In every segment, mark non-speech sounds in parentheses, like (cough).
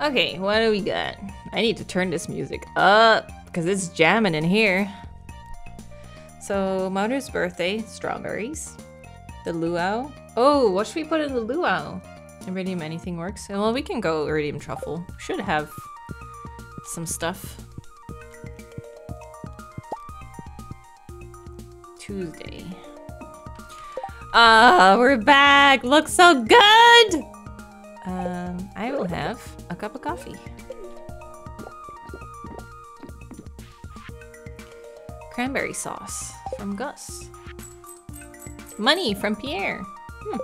Okay, what do we got? I need to turn this music up because it's jamming in here. So, Mother's birthday, strawberries. The luau. Oh, what should we put in the luau? Iridium anything works. Oh, well, we can go iridium truffle. Should have some stuff. Tuesday. Ah, we're back. Looks so good. Um, I will have a cup of coffee. Cranberry sauce from Gus. Money from Pierre. Hmm.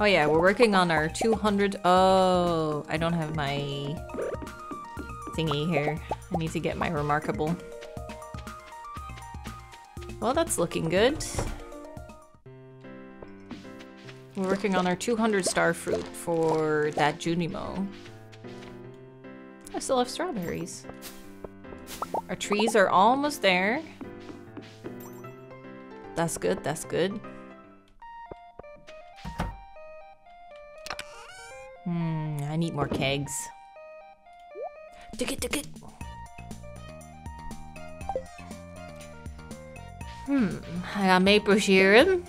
Oh yeah, we're working on our 200. Oh, I don't have my thingy here. I need to get my remarkable. Well, that's looking good. We're working on our 200 star fruit for that Junimo. I still have strawberries. Our trees are almost there. That's good, that's good. Hmm, I need more kegs. Ticket, ticket. Hmm, I got maple syrup.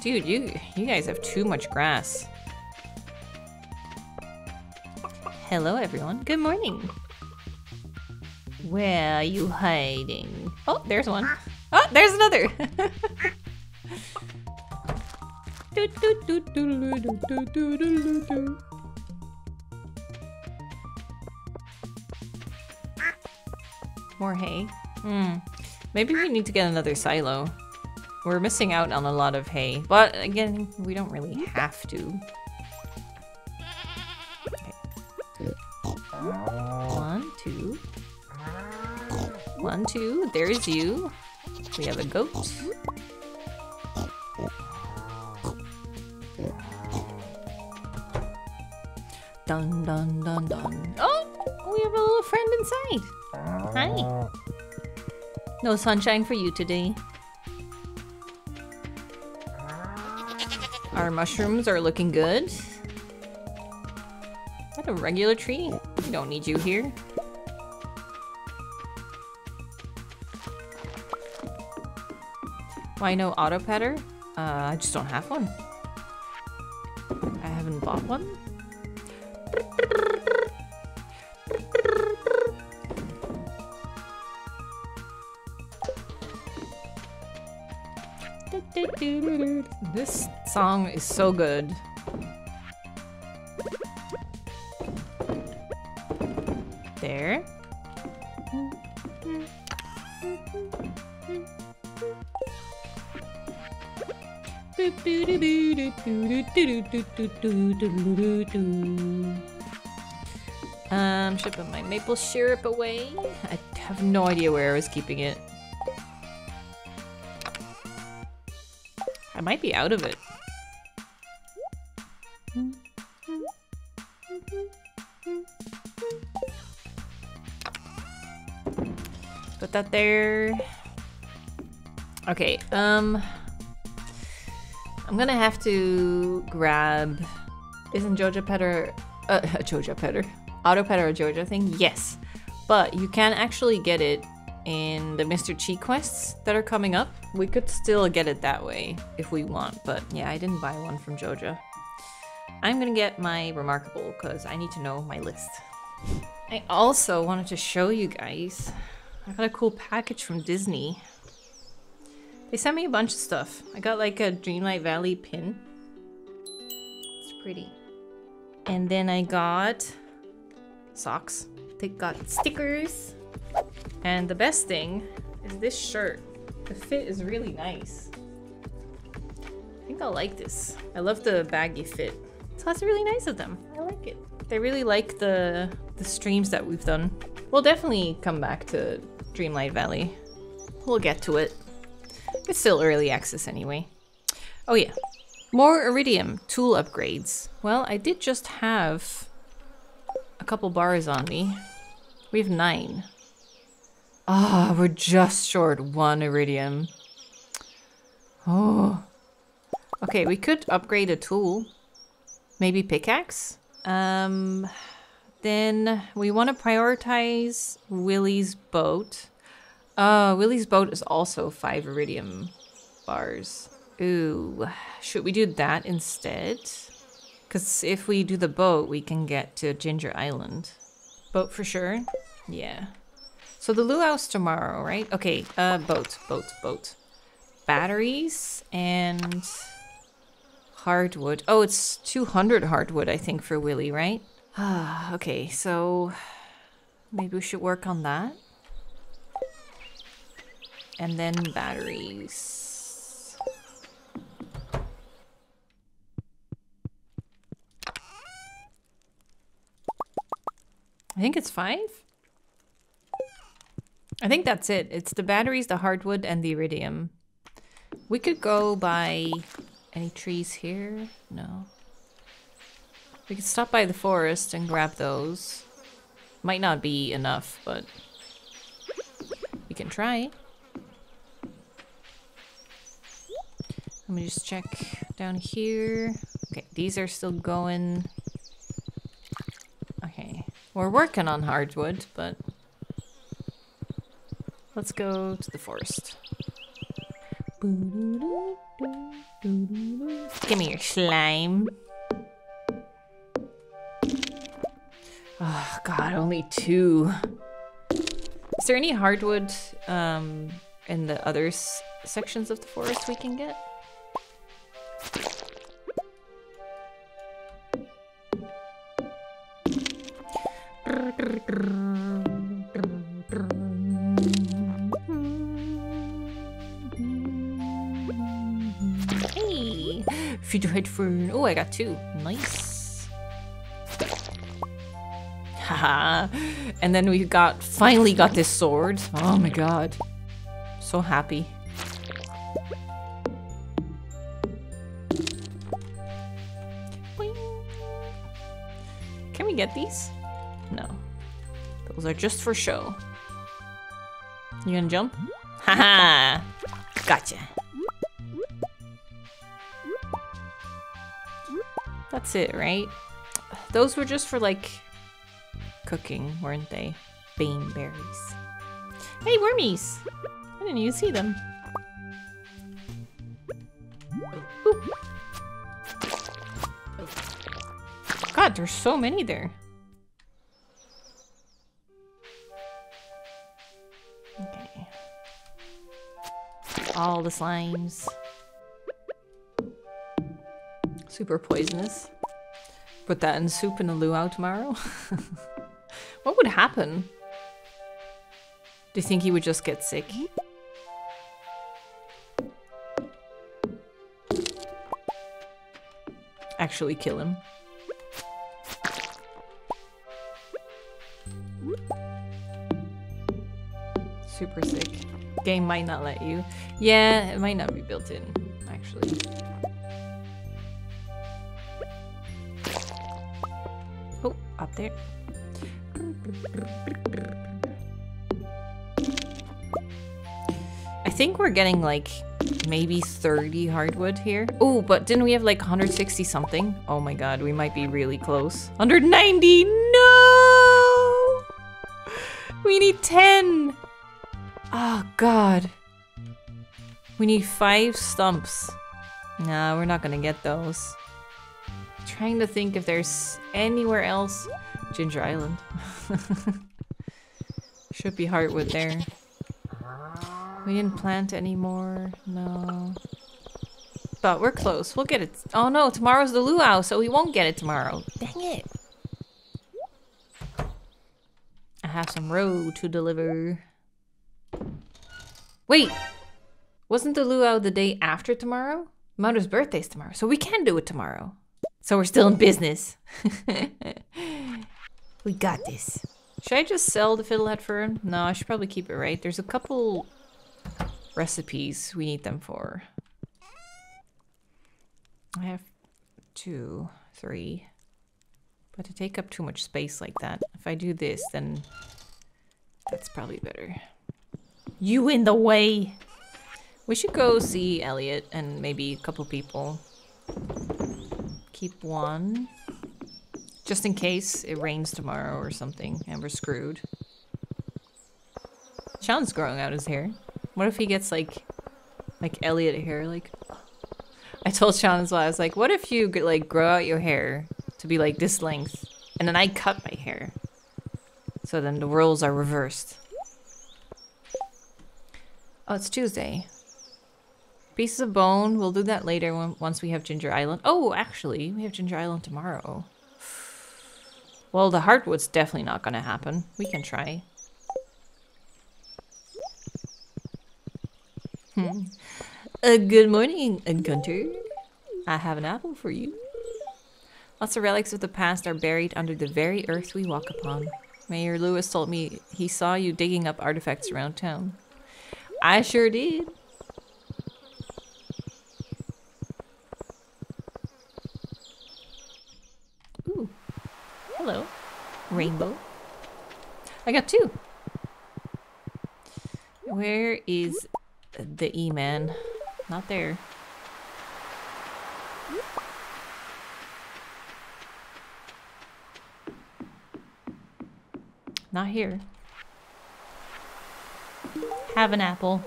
Dude, you you guys have too much grass. Hello everyone. Good morning. Where are you hiding? Oh, there's one. Oh, there's another. More hay. Hmm. Maybe we need to get another silo. We're missing out on a lot of hay. But again, we don't really have to. Okay. One, two. One, two. There's you. We have a goat. Dun dun dun dun. Oh, we have a little friend inside. Hi. No sunshine for you today. Our mushrooms are looking good. Is that a regular tree? We don't need you here. Why no auto petter? Uh, I just don't have one. I haven't bought one. (laughs) This song is so good. There. Um, should put my maple syrup away. I have no idea where I was keeping it. I might be out of it. Put that there. Okay, um... I'm gonna have to grab... Isn't Joja Petter... Uh, (laughs) Joja Petter. Auto Petter a Joja thing? Yes. But you can actually get it in the Mr. Qi quests that are coming up. We could still get it that way if we want, but yeah, I didn't buy one from Joja. I'm gonna get my Remarkable because I need to know my list. I also wanted to show you guys. I got a cool package from Disney. They sent me a bunch of stuff. I got like a Dreamlight Valley pin. It's pretty. And then I got socks. They got stickers. And the best thing is this shirt. The fit is really nice. I think I'll like this. I love the baggy fit. So that's really nice of them. I like it. They really like the the streams that we've done. We'll definitely come back to Dreamlight Valley. We'll get to it. It's still early access anyway. Oh yeah. More Iridium tool upgrades. Well, I did just have a couple bars on me. We have nine. Ah, oh, we're just short one Iridium. Oh. Okay, we could upgrade a tool. Maybe pickaxe? Um, then we want to prioritize Willy's boat. Uh, Willy's boat is also five iridium bars. Ooh, should we do that instead? Because if we do the boat, we can get to Ginger Island. Boat for sure? Yeah. So the luau's tomorrow, right? Okay, uh, boat, boat, boat. Batteries and hardwood. Oh, it's 200 hardwood, I think, for Willy, right? Ah, okay, so maybe we should work on that. And then batteries. I think it's five. I think that's it. It's the batteries, the hardwood, and the iridium. We could go by any trees here? No. We could stop by the forest and grab those. Might not be enough, but we can try. Let me just check down here. Okay, these are still going. Okay, we're working on hardwood, but let's go to the forest. Give me your slime. Oh god, only two. Is there any hardwood um, in the other sections of the forest we can get? Future headphone. Oh, I got two. Nice. Haha. and then we got, finally got this sword. Oh my god. So happy. Can we get these? No. Those are just for show. You gonna jump? Haha! gotcha. That's it, right? Those were just for like cooking, weren't they? Bane berries. Hey, wormies! I didn't even see them. God, there's so many there. Okay. All the slimes. Super poisonous. Put that in soup in a luau tomorrow. (laughs) what would happen? Do you think he would just get sick? Actually kill him. Super sick. Game might not let you. Yeah, it might not be built in, actually. Up there. I think we're getting like maybe 30 hardwood here. Oh, but didn't we have like 160 something? Oh my god, we might be really close. 190! No! We need 10! Oh god. We need five stumps. Nah, we're not gonna get those trying to think if there's anywhere else. Ginger Island. (laughs) Should be hardwood there. We didn't plant anymore. No. But we're close. We'll get it. Oh no, tomorrow's the luau, so we won't get it tomorrow. Dang it. I have some roe to deliver. Wait! Wasn't the luau the day after tomorrow? Mother's birthday's tomorrow, so we can do it tomorrow. So we're still in business. (laughs) we got this. Should I just sell the fiddlehead fern? No, I should probably keep it, right? There's a couple recipes we need them for. I have two, three. But to take up too much space like that, if I do this, then that's probably better. You in the way! We should go see Elliott and maybe a couple people. Keep one. Just in case it rains tomorrow or something and we're screwed. Sean's growing out his hair. What if he gets like, like Elliott hair? Like, (gasps) I told Sean as well. I was like, what if you like grow out your hair to be like this length, and then I cut my hair, so then the roles are reversed. Oh, it's Tuesday. Pieces of bone. We'll do that later when, once we have Ginger Island. Oh, actually, we have Ginger Island tomorrow. Well, the hardwood's definitely not going to happen. We can try. Hmm. Uh, good morning, Gunther. I have an apple for you. Lots of relics of the past are buried under the very earth we walk upon. Mayor Lewis told me he saw you digging up artifacts around town. I sure did. Ooh. Hello. Rainbow. I got two. Where is the E-man? Not there. Not here. Have an apple.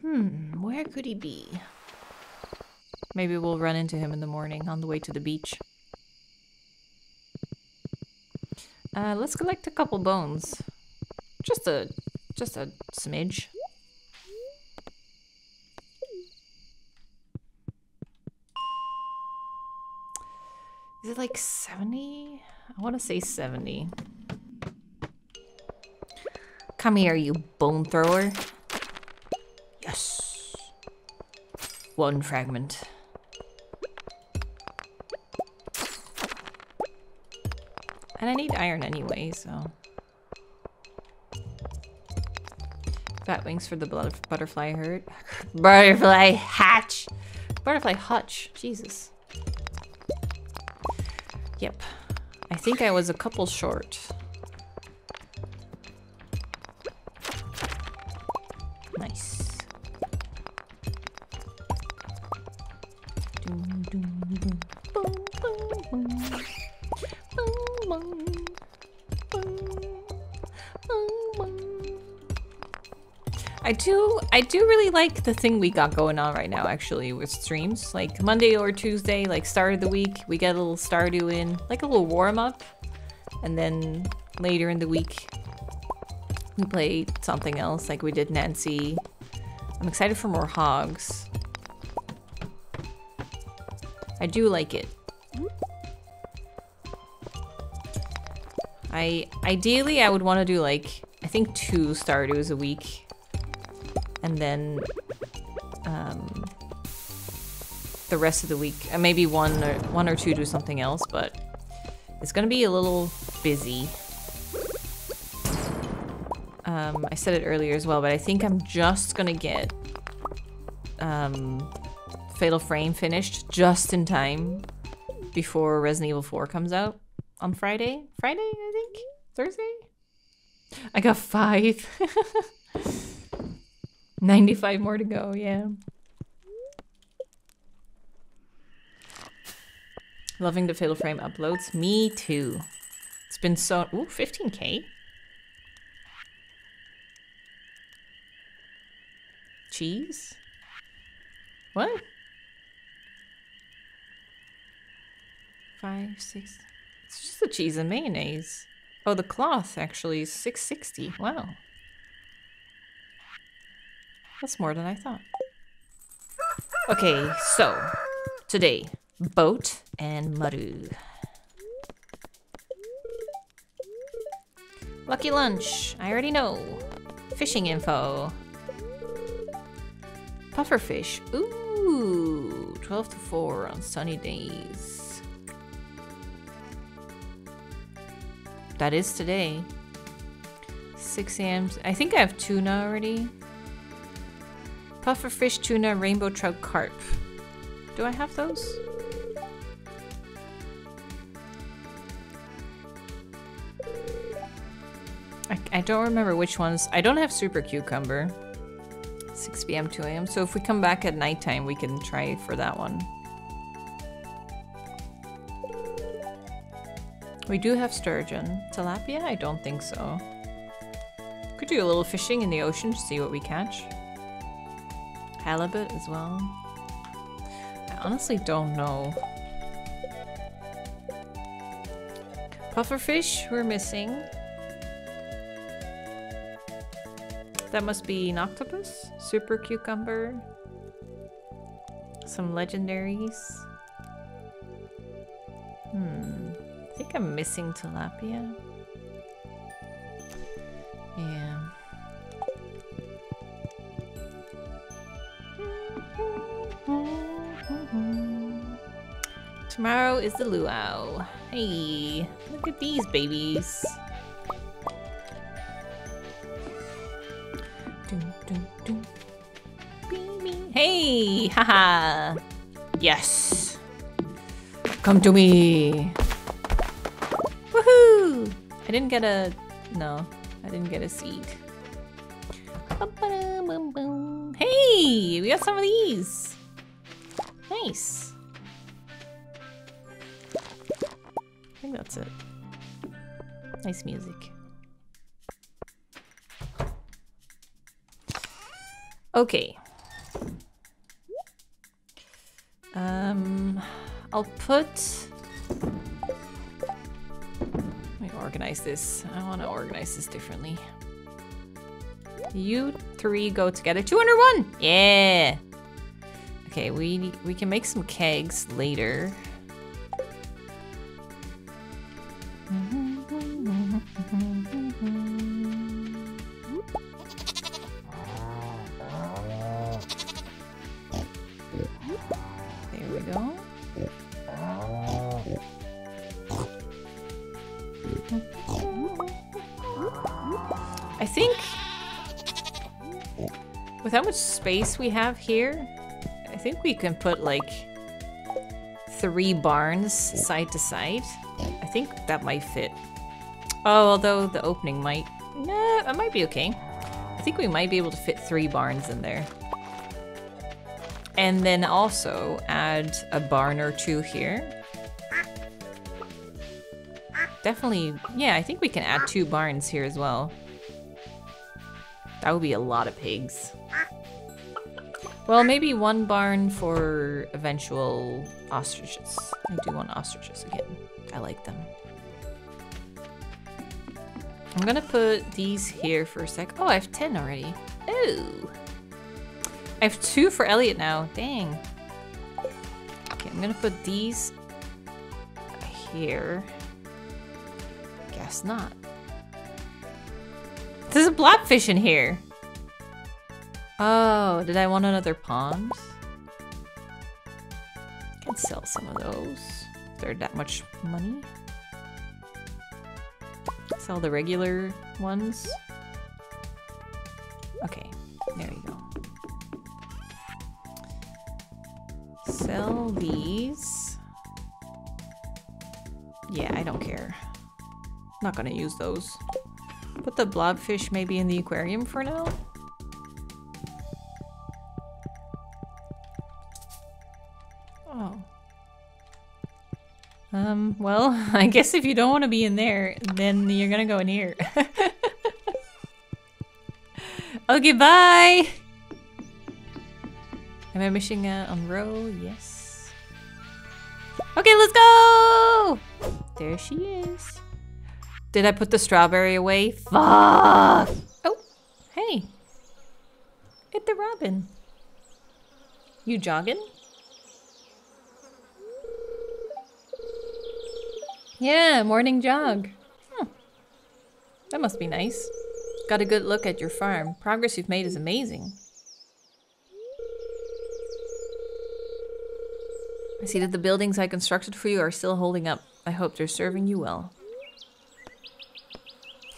Hmm, where could he be? Maybe we'll run into him in the morning on the way to the beach. Uh, let's collect a couple bones. Just a, just a smidge. Is it like 70? I want to say 70. Come here, you bone thrower. Yes. One fragment. And I need iron anyway, so... Bat wings for the butterfly hurt. (laughs) Butterfly hatch! Butterfly hutch. Jesus. Yep. I think I was a couple short. I do really like the thing we got going on right now actually with streams. Like Monday or Tuesday, like start of the week, we get a little Stardew in, like a little warm up. And then later in the week we play something else, like we did Nancy. I'm excited for more hogs. I do like it. I ideally I would want to do like I think two Stardews a week and then um, the rest of the week, uh, maybe one or one or two do something else, but it's gonna be a little busy. Um, I said it earlier as well, but I think I'm just gonna get um, Fatal Frame finished just in time before Resident Evil 4 comes out on Friday. Friday, I think? Thursday? I got five. (laughs) 95 more to go, yeah. Loving the Fatal Frame uploads. Me too. It's been so... Ooh, 15k? Cheese? What? Five, six... It's just the cheese and mayonnaise. Oh, the cloth actually is 660. Wow. That's more than I thought. Okay, so today, boat and Maru. Lucky lunch, I already know. Fishing info. Pufferfish, ooh, 12 to 4 on sunny days. That is today. 6 a.m. I think I have tuna already. Pufferfish, tuna, rainbow trout, carp. Do I have those? I I don't remember which ones. I don't have Super Cucumber. 6 p.m. 2 a.m. So if we come back at nighttime, we can try for that one. We do have sturgeon. Tilapia? I don't think so. Could do a little fishing in the ocean to see what we catch. Halibut as well. I honestly don't know. Pufferfish, we're missing. That must be an octopus. Super cucumber. Some legendaries. Hmm. I think I'm missing tilapia. Yeah. Tomorrow is the luau. Hey, look at these babies. Dun, dun, dun. Hey, haha. Yes. Come to me. Woohoo! I didn't get a... No, I didn't get a seed. Hey, we got some of these. Nice. Think that's it. Nice music. Okay. Um, I'll put... Let me organize this. I want to organize this differently. You three go together. 201! Yeah! Okay, we we can make some kegs later. There we go. I think with how much space we have here, I think we can put like three barns side to side. I think that might fit. Oh, although the opening might... Nah, it might be okay. I think we might be able to fit three barns in there. And then also add a barn or two here. Definitely, yeah, I think we can add two barns here as well. That would be a lot of pigs. Well, maybe one barn for eventual ostriches. I do want ostriches again. I like them. I'm gonna put these here for a sec. Oh, I have 10 already. Ooh. I have two for Elliott now. Dang. Okay, I'm gonna put these here. Guess not. There's a blobfish in here. Oh, did I want another pond? I Can sell some of those. They're that much money. Sell the regular ones. Okay, there you go. Sell these. Yeah, I don't care. Not gonna use those. Put the blobfish maybe in the aquarium for now. Oh. Um, well, (laughs) I guess if you don't want to be in there, then you're gonna go in here. (laughs) okay, bye! Am I missing out on roe? Yes. Okay, let's go! There she is. Did I put the strawberry away? Fuck! Oh, hey. Hit the robin. You jogging? Yeah, morning jog. Hmm. That must be nice. Got a good look at your farm. Progress you've made is amazing. I see that the buildings I constructed for you are still holding up. I hope they're serving you well. (laughs)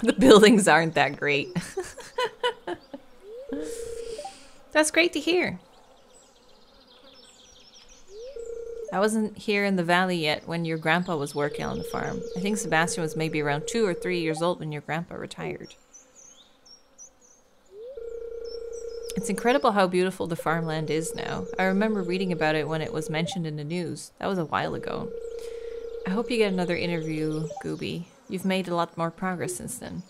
The buildings aren't that great. (laughs) That's great to hear. I wasn't here in the valley yet when your grandpa was working on the farm. I think Sebastian was maybe around two or three years old when your grandpa retired. It's incredible how beautiful the farmland is now. I remember reading about it when it was mentioned in the news. That was a while ago. I hope you get another interview, Gooby. You've made a lot more progress since then.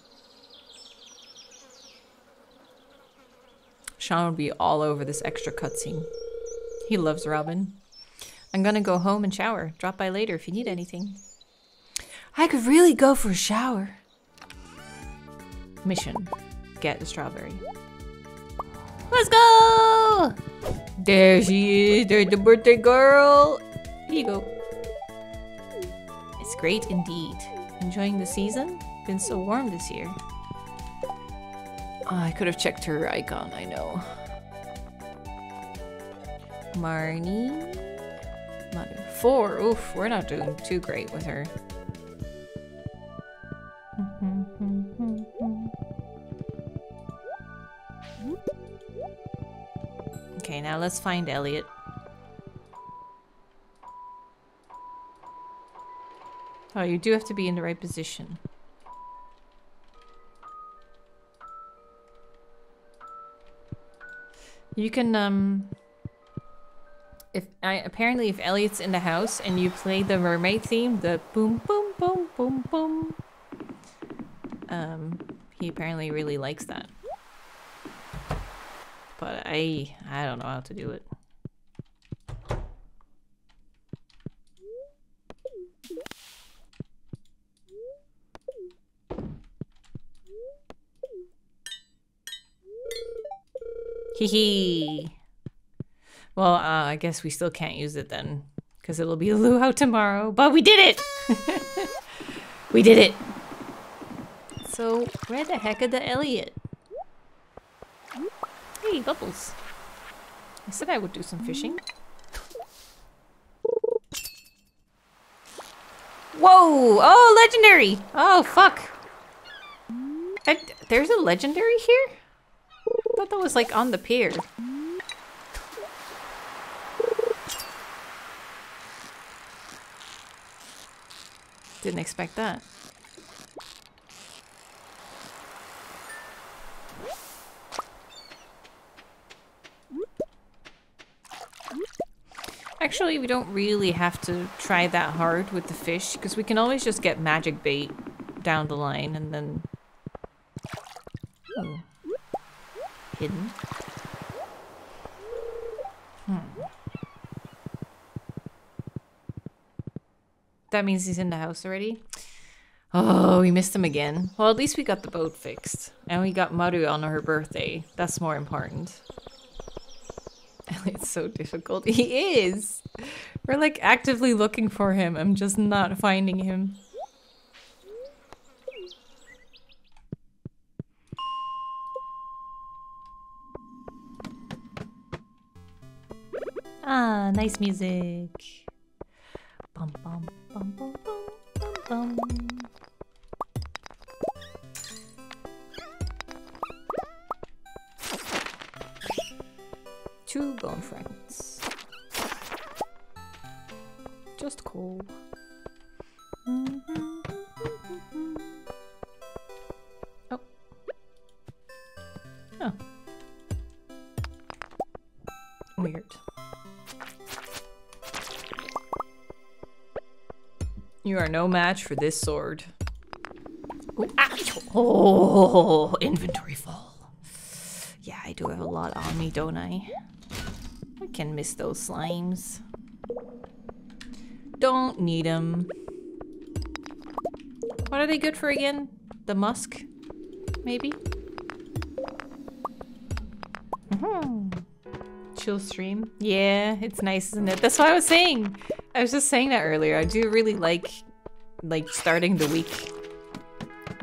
Sean would be all over this extra cutscene. He loves Robin. I'm gonna go home and shower. Drop by later if you need anything. I could really go for a shower. Mission. Get the strawberry. Let's go! There she is. There's the birthday girl. Here you go. It's great indeed. Enjoying the season? Been so warm this year. Oh, I could have checked her icon, I know. Marnie. Four. Oof, we're not doing too great with her. Okay, now let's find Elliott. Oh, you do have to be in the right position. You can, um... If I apparently if Elliott's in the house and you play the mermaid theme, the boom boom boom boom boom, um, he apparently really likes that. But I I don't know how to do it. Hee hee. Well, uh, I guess we still can't use it then. Because it'll be a luau tomorrow. But we did it! (laughs) we did it! So, where the heck are the Elliott? Hey, Bubbles. I said I would do some fishing. Whoa! Oh, legendary! Oh, fuck! I, there's a legendary here? I thought that was like on the pier. Didn't expect that. Actually, we don't really have to try that hard with the fish, because we can always just get magic bait down the line and then... Oh. Hidden. That means he's in the house already? Oh, we missed him again. Well, at least we got the boat fixed. And we got Maru on her birthday. That's more important. (laughs) It's so difficult. He is! We're like actively looking for him. I'm just not finding him. Ah, nice music. Two bone fragments. Just cool. No match for this sword. Ah, oh, inventory full. Yeah, I do have a lot on me, don't I? I can miss those slimes. Don't need them. What are they good for again? The musk? Maybe? Mm -hmm. Chill stream. Yeah, it's nice, isn't it? That's what I was saying. I was just saying that earlier. I do really like like starting the week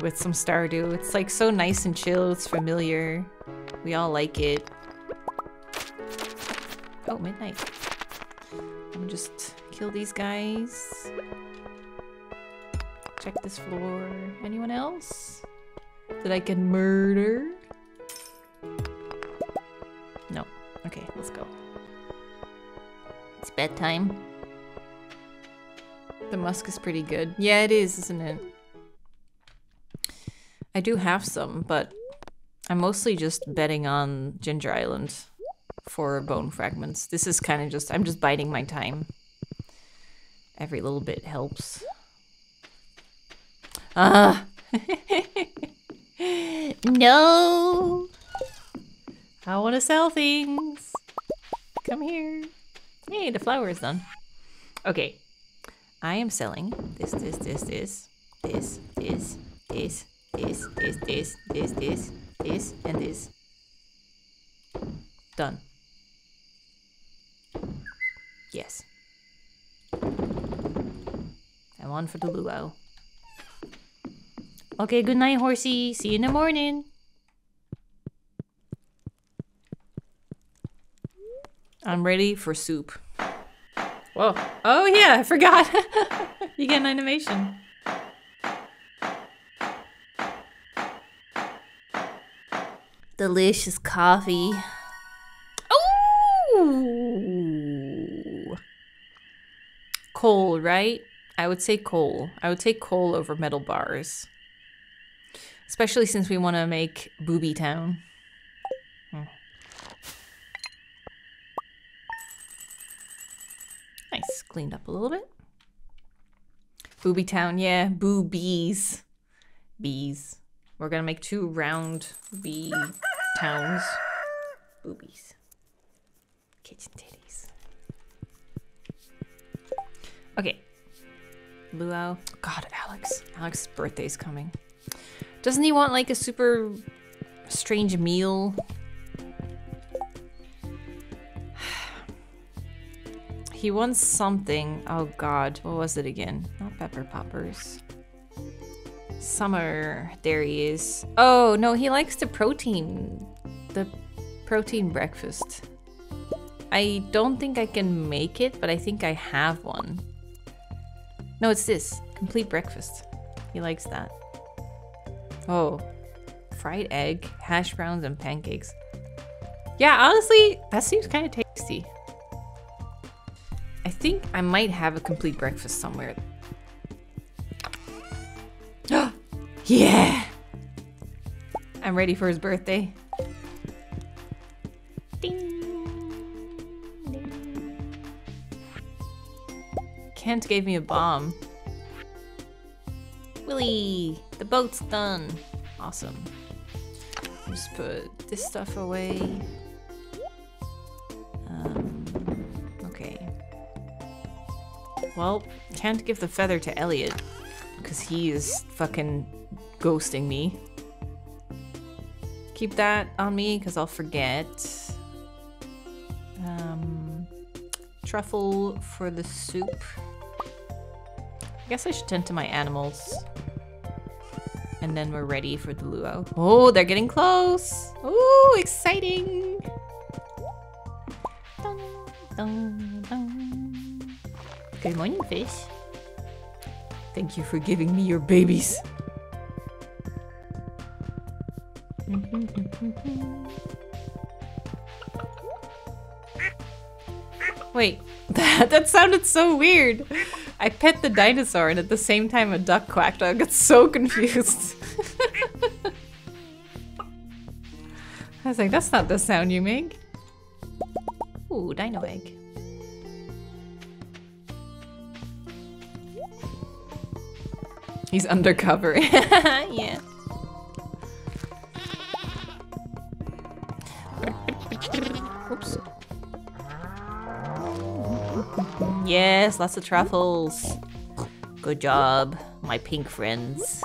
with some Stardew. It's like so nice and chill. It's familiar. We all like it. Oh, midnight. Me just kill these guys. Check this floor. Anyone else? That I can murder? No. Okay, let's go. It's bedtime. The musk is pretty good. Yeah, it is, isn't it? I do have some, but I'm mostly just betting on Ginger Island for bone fragments. This is kind of just, I'm just biding my time. Every little bit helps. Ah! (laughs) no! I want to sell things. Come here. Hey, the flower is done. Okay. I am selling this, this, this, this, this, this, this, this, this, this, this, this, this, and this. Done. Yes. And one for the luau. Okay, good night, horsey. See you in the morning. I'm ready for soup. Whoa. Oh, yeah, I forgot. (laughs) you get an animation. Delicious coffee. Oh! Coal, right? I would say coal. I would take coal over metal bars. Especially since we want to make Booby Town. Cleaned up a little bit. Booby Town, yeah. Boobies. Bees. We're gonna make two round bee towns. Boobies. Kitchen titties. Okay. Luau. God, Alex. Alex's birthday's coming. Doesn't he want like a super strange meal? He wants something. Oh god, what was it again? Not pepper poppers. Summer, there he is. Oh no, he likes the protein, the protein breakfast. I don't think I can make it, but I think I have one. No, it's this, complete breakfast. He likes that. Oh, fried egg, hash browns, and pancakes. Yeah, honestly, that seems kind of tasty. I think I might have a complete breakfast somewhere. (gasps) yeah! I'm ready for his birthday. Ding. Ding. Kent gave me a bomb. Willy, the boat's done. Awesome. Just put this stuff away. Well, can't give the feather to Elliott because he is fucking ghosting me. Keep that on me because I'll forget. Um, truffle for the soup. I guess I should tend to my animals. And then we're ready for the luau. Oh, they're getting close. Oh, exciting. Dun, dun, dun. Good morning, fish. Thank you for giving me your babies. Wait, that, (laughs) that sounded so weird. I pet the dinosaur and at the same time a duck quacked. I got so confused. (laughs) I was like, that's not the sound you make. Ooh, dino egg. He's undercover. (laughs) yeah. Oops. Yes, lots of truffles. Good job, my pink friends.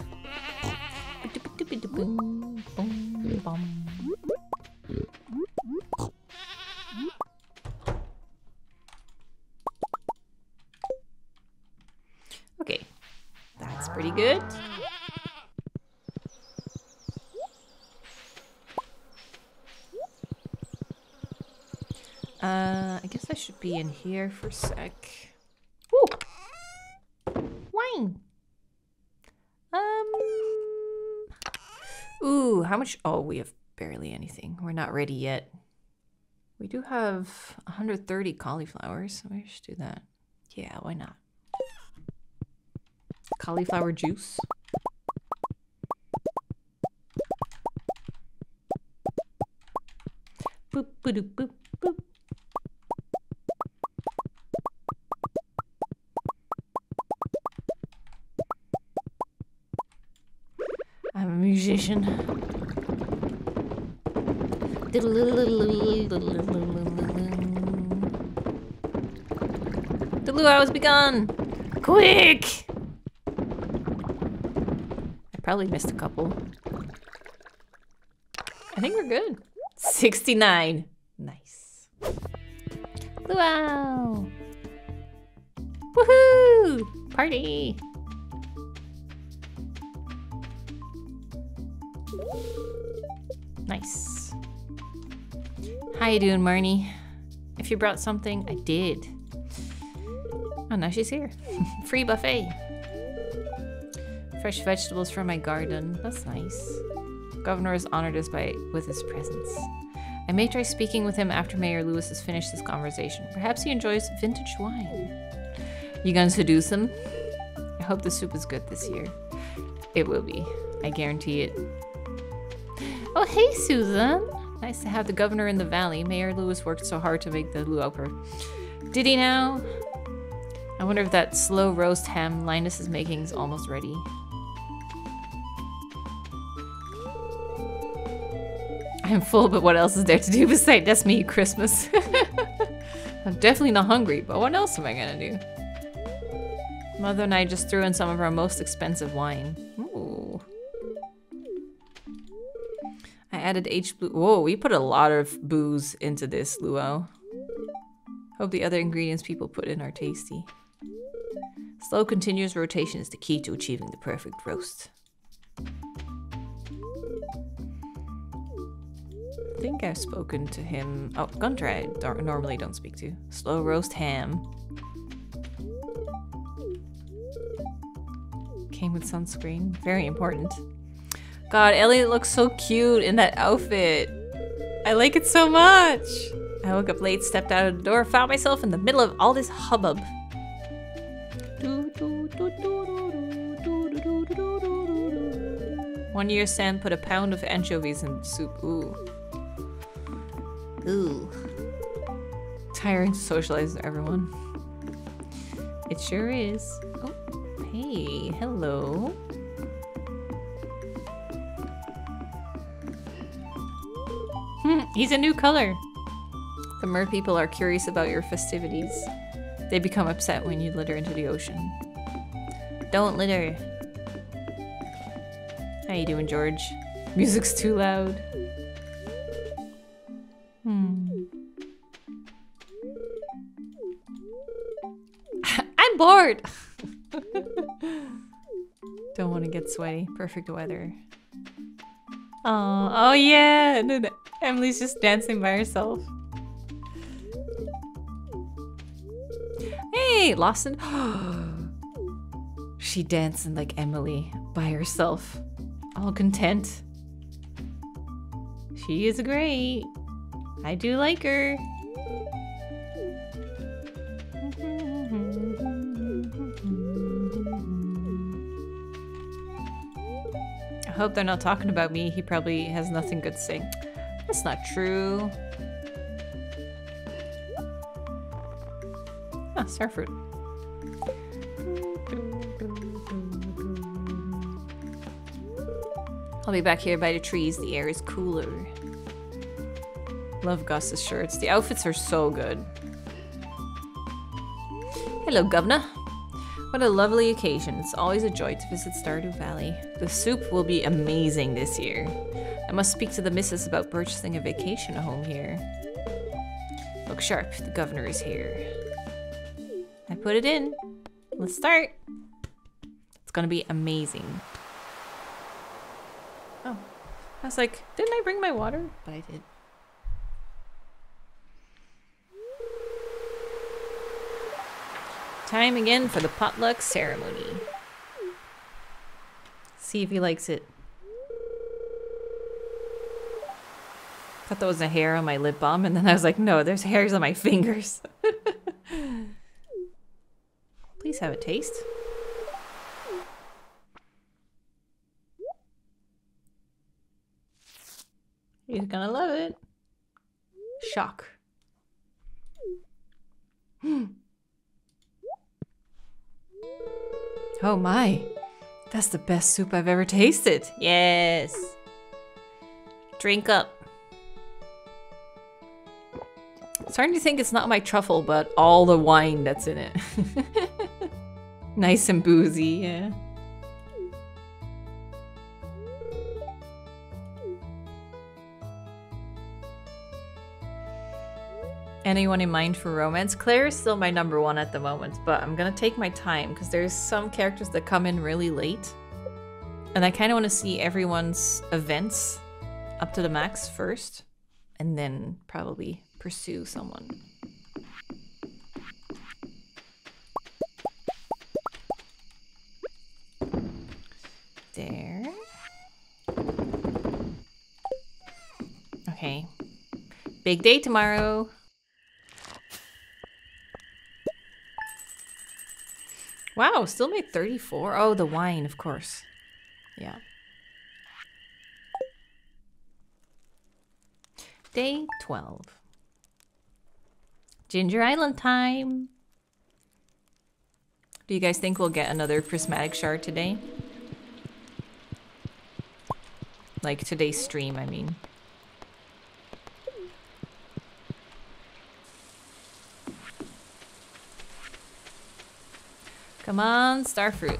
That's pretty good. Uh, I guess I should be in here for a sec. Wine. Um. Ooh, how much? Oh, we have barely anything. We're not ready yet. We do have 130 cauliflowers. We should do that. Yeah, why not? Cauliflower juice. Boop, boop, boop, boop. I'm a musician. The luau has begun! Quick! Probably missed a couple. I think we're good. 69. Nice. Luau! Woohoo! Party! Nice. How you doing, Marnie? If you brought something, I did. Oh, now she's here. (laughs) Free buffet. Fresh vegetables from my garden. That's nice. Governor has honored us by with his presence. I may try speaking with him after Mayor Lewis has finished this conversation. Perhaps he enjoys vintage wine. You gonna seduce him? I hope the soup is good this year. It will be. I guarantee it. Oh, hey, Susan. Nice to have the governor in the valley. Mayor Lewis worked so hard to make the luau. Did he now? I wonder if that slow roast ham Linus is making is almost ready. I'm full, but what else is there to do besides that's me Christmas? (laughs) I'm definitely not hungry, but what else am I gonna do? Mother and I just threw in some of our most expensive wine. Ooh. I added H blue. Whoa, we put a lot of booze into this luau. Hope the other ingredients people put in are tasty. Slow continuous rotation is the key to achieving the perfect roast. Think I've spoken to him. Oh, Gunther I don't- normally don't speak to. Slow roast ham. Came with sunscreen. Very important. God, Elliott looks so cute in that outfit. I like it so much. I woke up late, stepped out of the door, found myself in the middle of all this hubbub. One year Sam put a pound of anchovies in soup. Ooh. Ooh. Tiring to socialize with everyone. It sure is. Oh, hey, hello. Hmm, he's a new color. The mer people are curious about your festivities. They become upset when you litter into the ocean. Don't litter. How you doing, George? Music's too loud. Hmm. (laughs) I'm bored. (laughs) Don't want to get sweaty. Perfect weather. Oh, oh yeah. No, no. Emily's just dancing by herself. Hey, Lawson. (gasps) she dancing like Emily by herself. All content. She is great. I do like her. I hope they're not talking about me. He probably has nothing good to say. That's not true. Ah, starfruit. I'll be back here by the trees. The air is cooler. Love Gus's shirts. The outfits are so good. Hello, Governor. What a lovely occasion. It's always a joy to visit Stardew Valley. The soup will be amazing this year. I must speak to the missus about purchasing a vacation home here. Look sharp, the governor is here. I put it in. Let's start. It's gonna be amazing. Oh, I was like, didn't I bring my water? But I did. Time again for the potluck ceremony. See if he likes it. Thought that was a hair on my lip balm, and then I was like, no, there's hairs on my fingers. (laughs) Please have a taste. He's gonna love it. Shock. (gasps) oh my. That's the best soup I've ever tasted. Yes. Drink up. Starting to think it's not my truffle, but all the wine that's in it. (laughs) nice and boozy, yeah. Anyone in mind for romance? Claire is still my number one at the moment, but I'm gonna take my time because there's some characters that come in really late. And I kind of want to see everyone's events up to the max first, and then probably pursue someone. There. Okay. Big day tomorrow. Wow, still made 34. Oh, the wine, of course. Yeah. Day 12. Ginger Island time. Do you guys think we'll get another prismatic shard today? Like today's stream, I mean. Come on, starfruit.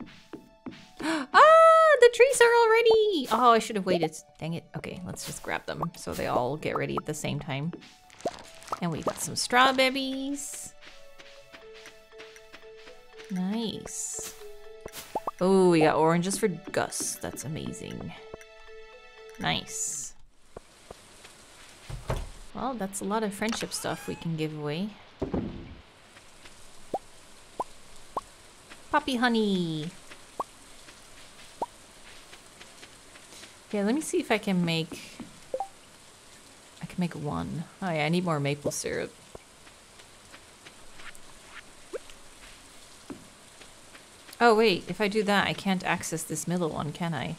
(gasps) ah, the trees are already. Oh, I should have waited. Dang it. Okay, let's just grab them so they all get ready at the same time. And we got some strawberries. Nice. Oh, we got oranges for Gus. That's amazing. Nice. Well, that's a lot of friendship stuff we can give away. Poppy honey. Okay, let me see if I can make... I can make one. Oh yeah, I need more maple syrup. Oh wait, if I do that, I can't access this middle one, can I?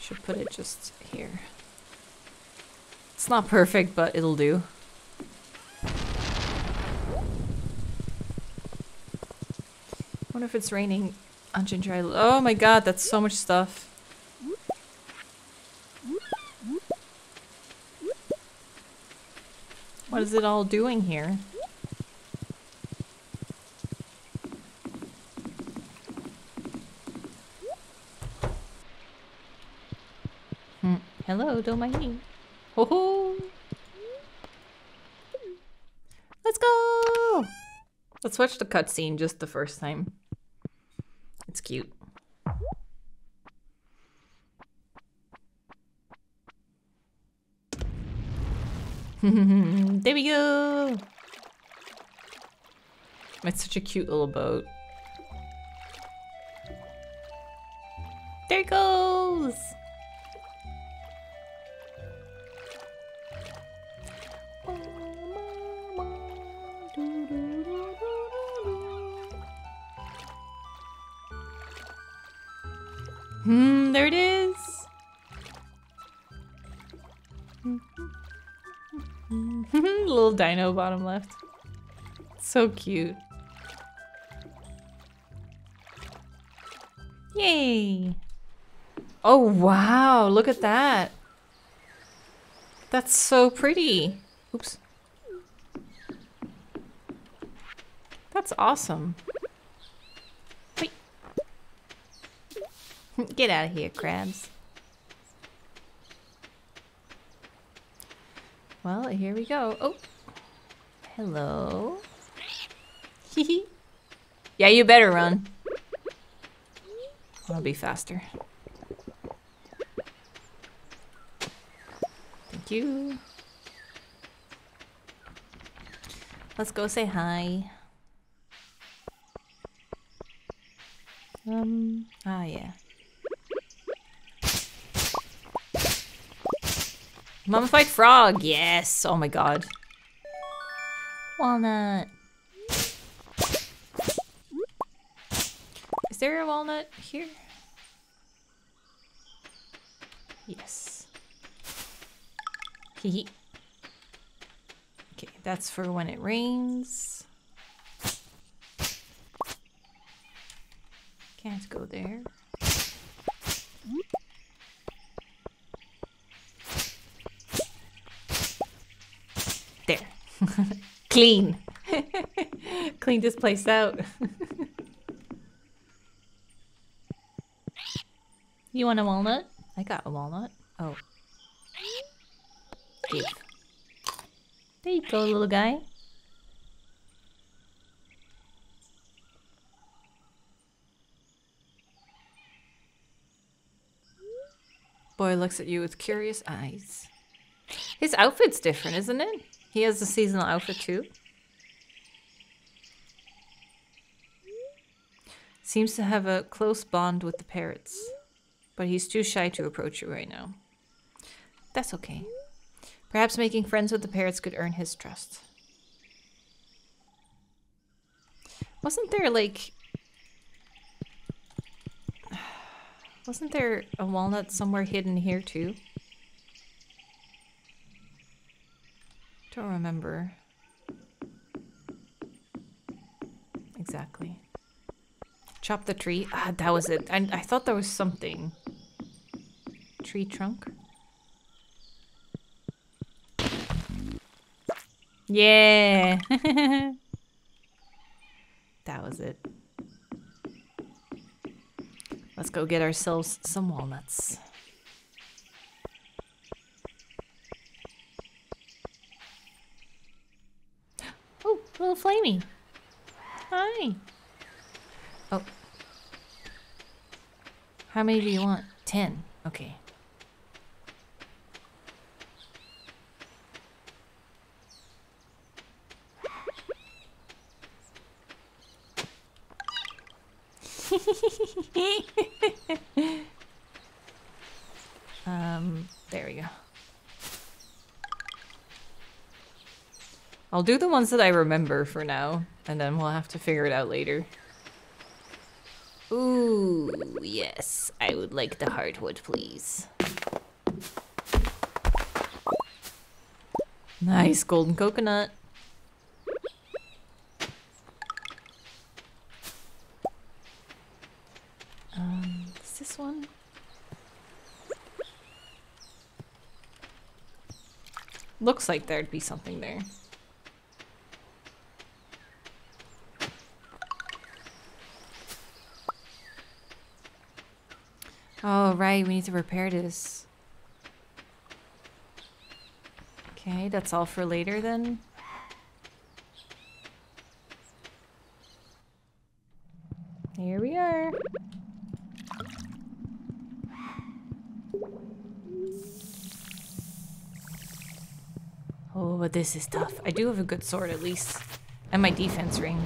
Should put it just here. It's not perfect, but it'll do. Wonder if it's raining on Ginger Island. Oh my god, that's so much stuff. What is it all doing here? Hmm. Hello, don't. Ho ho! Let's go! Let's watch the cutscene just the first time. It's cute. (laughs) there we go! It's such a cute little boat. There it goes! Hmm, there it is. (laughs) Little dino bottom left. So cute. Yay. Oh, wow. Look at that. That's so pretty. Oops. That's awesome. Get out of here, crabs. Well, here we go. Oh. Hello. yeah, you better run. I'll be faster. Thank you. Let's go say hi. Um, ah, yeah. Mummified frog, yes. Oh my god. Walnut. Is there a walnut here? Yes. Hee Okay, that's for when it rains. Can't go. There. (laughs) Clean. (laughs) Clean this place out. (laughs) you want a walnut? I got a walnut. Oh. Give. There you go, little guy. Boy looks at you with curious eyes. His outfit's different, isn't it? He has a seasonal outfit too. Seems to have a close bond with the parrots, but he's too shy to approach you right now. That's okay. Perhaps making friends with the parrots could earn his trust. Wasn't there like... (sighs) Wasn't there a walnut somewhere hidden here too? Don't remember. Exactly. Chop the tree. Ah, that was it. I, I thought there was something. Tree trunk? Yeah! (laughs) that was it. Let's go get ourselves some walnuts. Oh, little Flamey. Hi. Oh. How many do you want? Ten. Okay. (laughs) um, there we go. I'll do the ones that I remember for now, and then we'll have to figure it out later. Ooh, yes. I would like the hardwood, please. Nice golden coconut. Um, is this one? Looks like there'd be something there. Oh, right, we need to repair this. Okay, that's all for later then. Here we are. Oh, but this is tough. I do have a good sword at least. And my defense ring.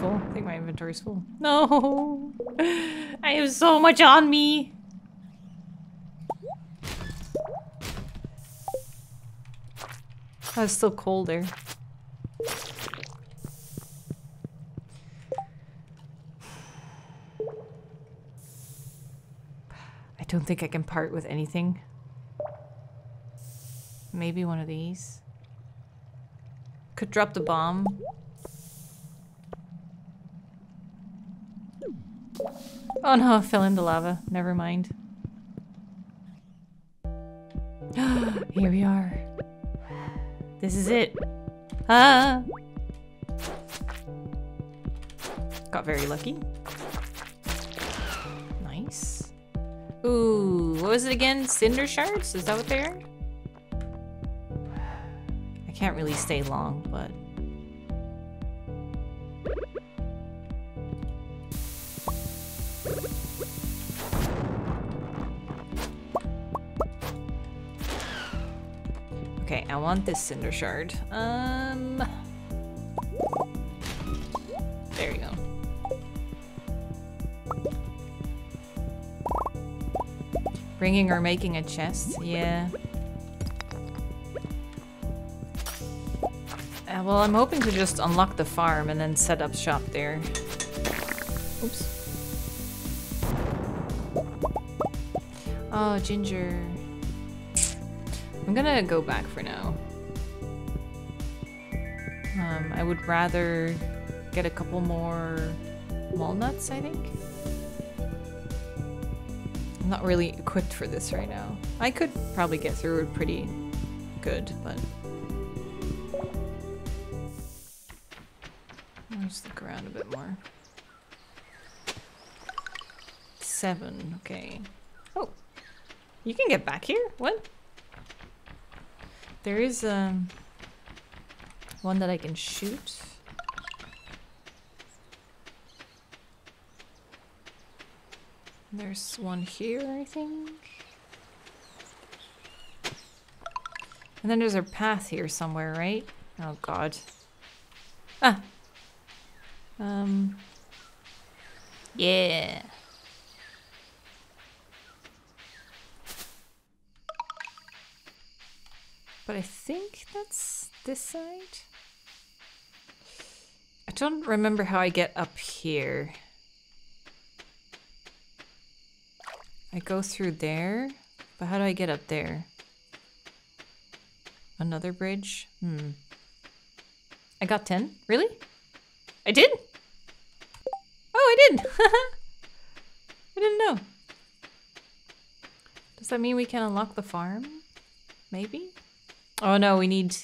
Full? I think my inventory's full. No! (laughs) I have so much on me! Oh, it's still cold there. I don't think I can part with anything. Maybe one of these. Could drop the bomb. Oh no, I fell into lava. Never mind. (gasps) Here we are. This is it. Ah! Got very lucky. Nice. Ooh, what was it again? Cinder shards? Is that what they are? I can't really stay long, but... want this Cinder Shard. Um... There you go. Bringing or making a chest? Yeah. Uh, well, I'm hoping to just unlock the farm and then set up shop there. Oops. Oh, Ginger. I'm gonna go back for now. Um, I would rather get a couple more walnuts, I think. I'm not really equipped for this right now. I could probably get through it pretty good, but... I'll just look around a bit more. Seven, okay. Oh, you can get back here? What? There is um, one that I can shoot. There's one here, I think. And then there's a path here somewhere, right? Oh god. Ah! Um... Yeah! But I think that's this side? I don't remember how I get up here. I go through there, but how do I get up there? Another bridge? Hmm. I got 10? Really? I did? Oh, I did! (laughs) I didn't know. Does that mean we can unlock the farm? Maybe? Oh no, we need...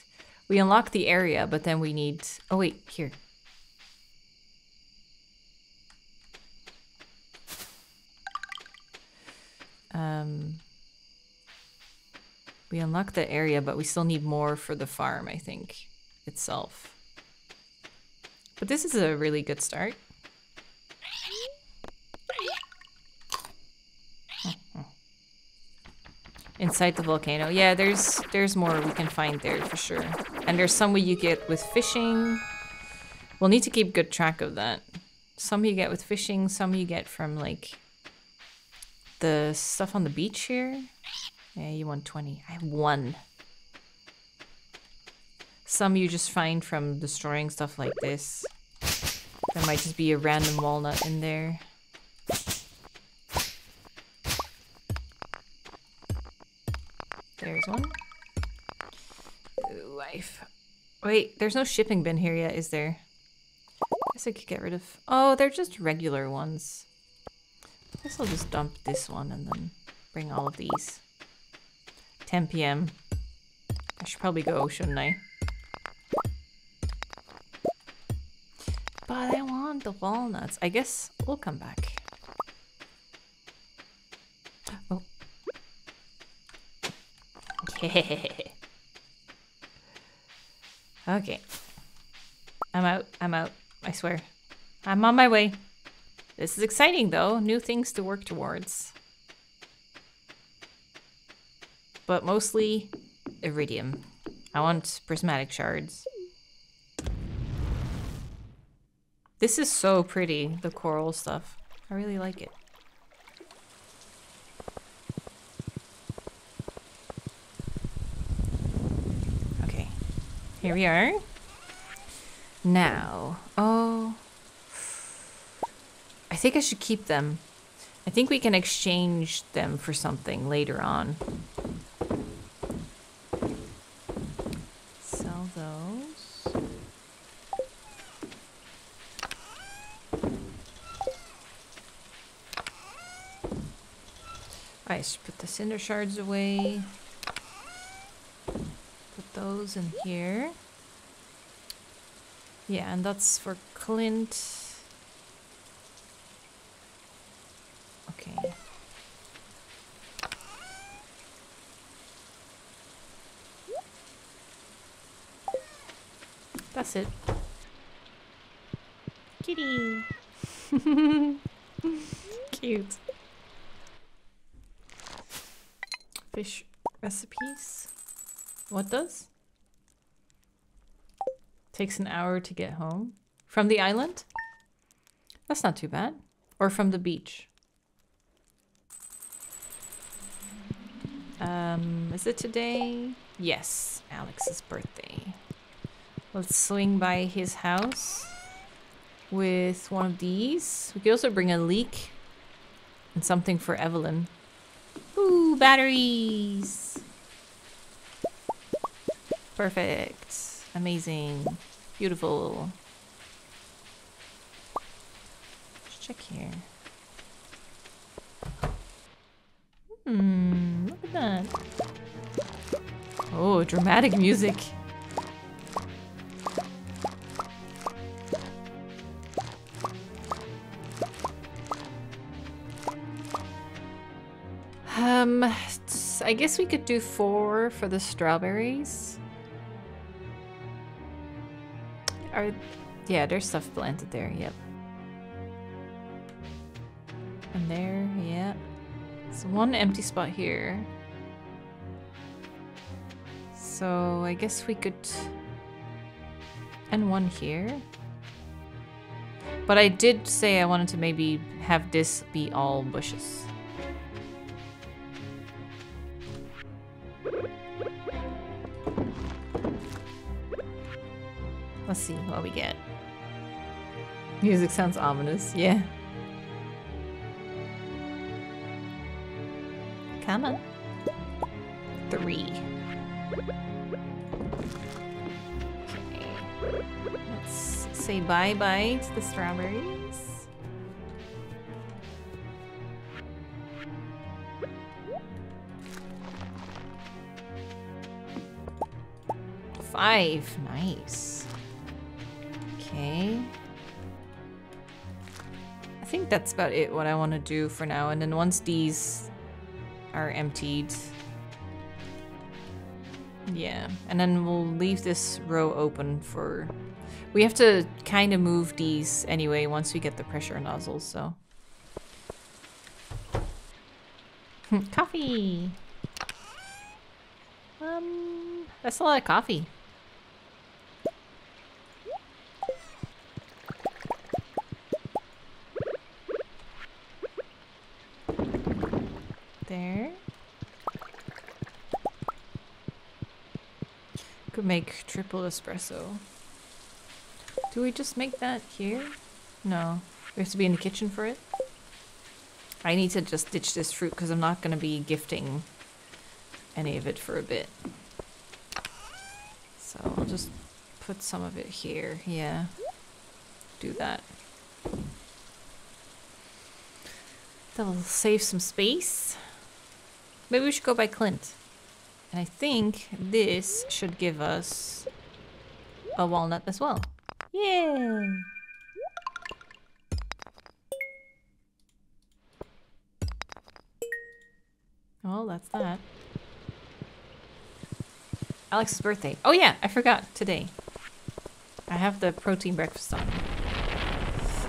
We unlock the area, but then we need... Oh wait, here. Um, we unlock the area, but we still need more for the farm, I think, itself. But this is a really good start. Inside the volcano. Yeah, there's there's more we can find there for sure. And there's some way you get with fishing. We'll need to keep good track of that. Some you get with fishing, some you get from like the stuff on the beach here? Yeah, you want 20. I have one. Some you just find from destroying stuff like this. There might just be a random walnut in there. There's one. Ooh, life. Wait, there's no shipping bin here yet, is there? I guess I could get rid of... Oh, they're just regular ones I guess I'll just dump this one and then bring all of these. 10 p.m. I should probably go, shouldn't I? But I want the walnuts. I guess we'll come back. Oh. (laughs) okay. I'm out. I'm out. I swear. I'm on my way. This is exciting though, new things to work towards. But mostly iridium. I want prismatic shards. This is so pretty, the coral stuff. I really like it. Okay, here we are. Now, oh, I think I should keep them. I think we can exchange them for something later on. Sell those. I should put the cinder shards away. Those in here. Yeah, and that's for Clint. Okay. That's it. Kitty! (laughs) Cute. Fish recipes. What does? Takes an hour to get home. From the island? That's not too bad. Or from the beach. Um, is it today? Yes, Alex's birthday. Let's swing by his house with one of these. We could also bring a leek and something for Evelyn. Ooh, batteries! Perfect. Amazing. Beautiful. Let's check here. Hmm, look at that. Oh, dramatic music. Um, I guess we could do four for the strawberries. Are, yeah, there's stuff planted there, yep. And there, yeah. So one empty spot here. So I guess we could... And one here. But I did say I wanted to maybe have this be all bushes. What we get. Music sounds ominous, yeah. Come on. Three. Okay. Let's say bye-bye to the strawberries. Five. Nice. Think that's about it, what I want to do for now. And then once these are emptied. Yeah, and then we'll leave this row open for... We have to kind of move these anyway once we get the pressure nozzles, so... coffee! Um, that's a lot of coffee. there. Could make triple espresso. Do we just make that here? No. We have to be in the kitchen for it? I need to just ditch this fruit because I'm not going to be gifting any of it for a bit. So I'll just put some of it here. Yeah. Do that. That'll save some space. Maybe we should go by Clint. And I think this should give us a walnut as well. Yay! Well, that's that. Alex's birthday. Oh yeah, I forgot today. I have the protein breakfast on.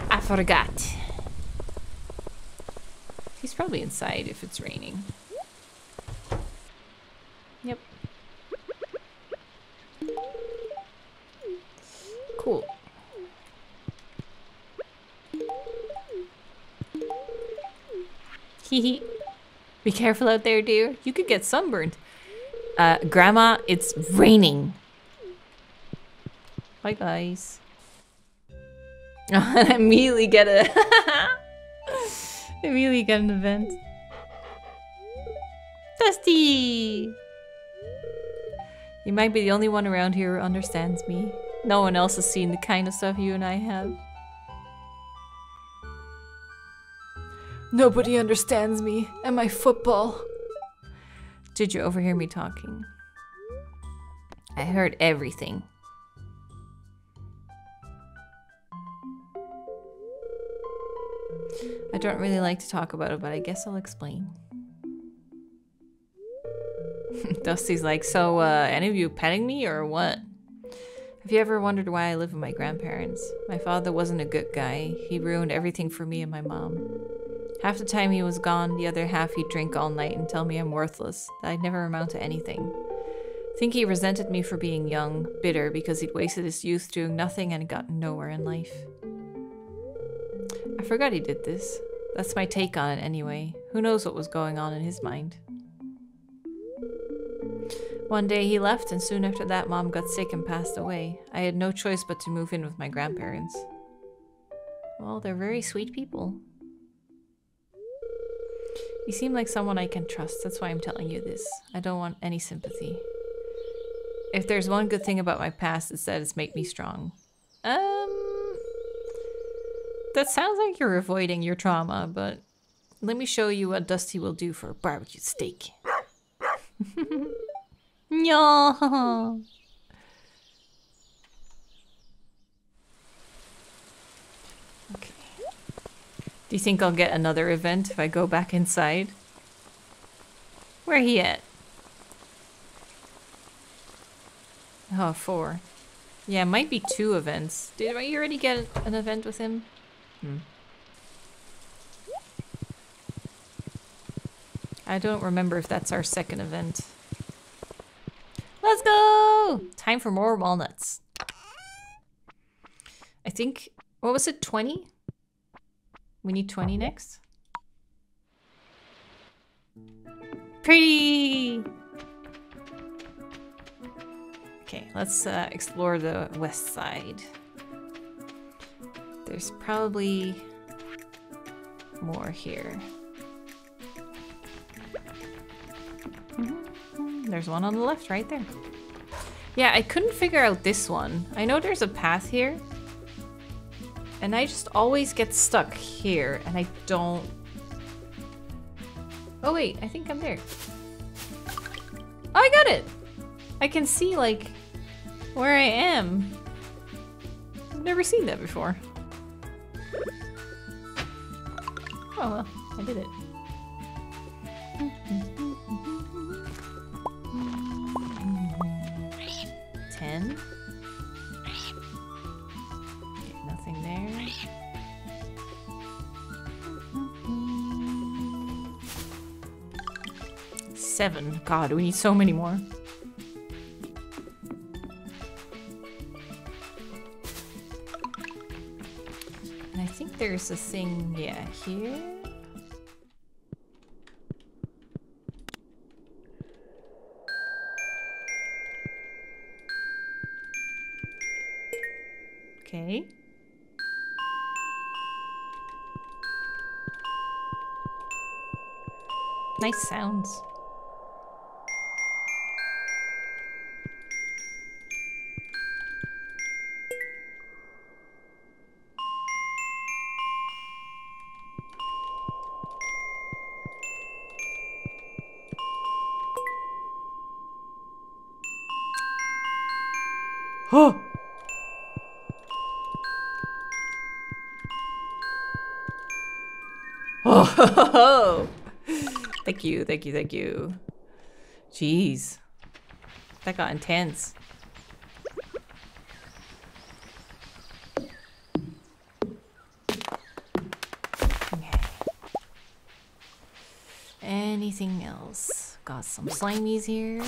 I forgot. He's probably inside if it's raining. Cool. Hee Be careful out there, dear. You could get sunburned. Uh, Grandma, it's raining. Bye, guys. (laughs) I immediately get a... (laughs) immediately get an event. Dusty! You might be the only one around here who understands me. No one else has seen the kind of stuff you and I have. Nobody understands me and my football. Did you overhear me talking? I heard everything. I don't really like to talk about it, but I guess I'll explain. (laughs) Dusty's like, so, uh, any of you petting me or what? Have you ever wondered why I live with my grandparents? My father wasn't a good guy. He ruined everything for me and my mom. Half the time he was gone, the other half he'd drink all night and tell me I'm worthless, that I'd never amount to anything. I think he resented me for being young, bitter because he'd wasted his youth doing nothing and gotten nowhere in life. I forgot he did this. That's my take on it anyway. Who knows what was going on in his mind? One day he left, and soon after that, mom got sick and passed away. I had no choice but to move in with my grandparents. Well, they're very sweet people. You seem like someone I can trust. That's why I'm telling you this. I don't want any sympathy. If there's one good thing about my past, it's that it's made me strong. Um, that sounds like you're avoiding your trauma, but let me show you what Dusty will do for a barbecue steak. (laughs) no. Okay. Do you think I'll get another event if I go back inside? Where he at? Oh, four. Yeah, might be two events. Did you already get an event with him? Hmm. I don't remember if that's our second event. Let's go! Time for more walnuts. I think, what was it, 20? We need 20 next? Pretty! Okay, let's uh, explore the west side. There's probably more here. There's one on the left right there. Yeah, I couldn't figure out this one. I know there's a path here. And I just always get stuck here and I don't... Oh wait, I think I'm there. Oh, I got it! I can see like where I am. I've never seen that before. Oh well, I did it. Seven. God, we need so many more. And I think there's a thing, yeah, here. Okay. Nice sounds. Thank you, thank you, thank you. Jeez, that got intense. Okay. Anything else? Got some slimies here.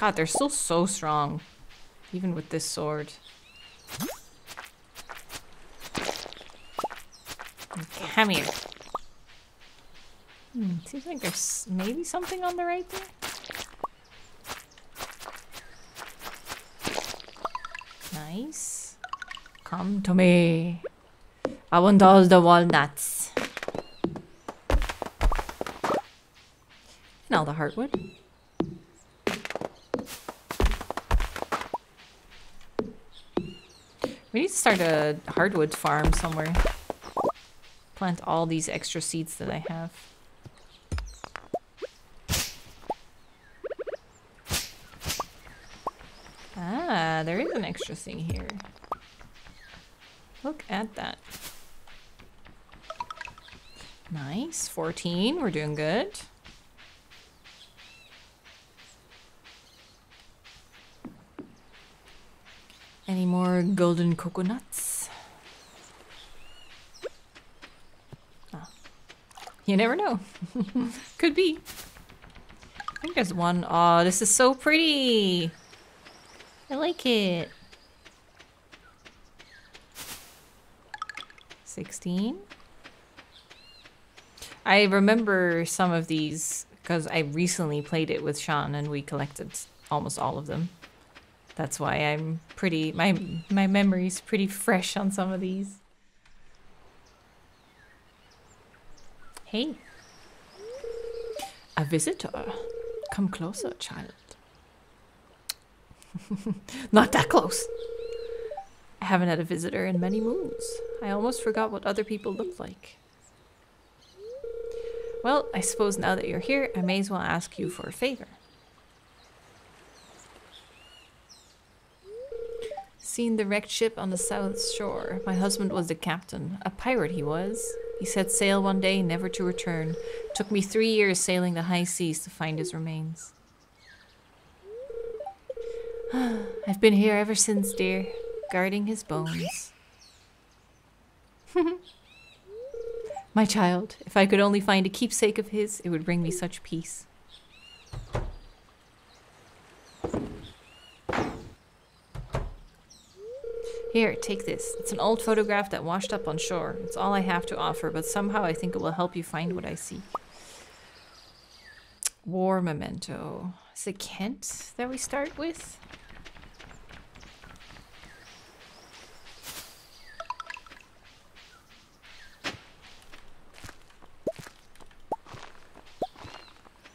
God, they're still so strong, even with this sword. Come here. Hmm, seems like there's maybe something on the right there. Nice. Come to me. I want all the walnuts. And all the hardwood. We need to start a hardwood farm somewhere plant all these extra seeds that I have. Ah, there is an extra thing here. Look at that. Nice, 14, we're doing good. Any more golden coconuts? You never know. (laughs) Could be. I think there's one. Oh, this is so pretty. I like it. 16. I remember some of these because I recently played it with Sean and we collected almost all of them. That's why I'm pretty my my memory's pretty fresh on some of these. Hey. A visitor. Come closer, child. (laughs) Not that close. I haven't had a visitor in many moons. I almost forgot what other people looked like. Well, I suppose now that you're here, I may as well ask you for a favor. Seen the wrecked ship on the south shore. My husband was the captain. A pirate he was. He set sail one day, never to return. Took me three years sailing the high seas to find his remains. (gasps) I've been here ever since, dear, guarding his bones. (laughs) My child, if I could only find a keepsake of his, it would bring me such peace. Here, take this. It's an old photograph that washed up on shore. It's all I have to offer, but somehow I think it will help you find what I seek. War memento. Is it Kent that we start with?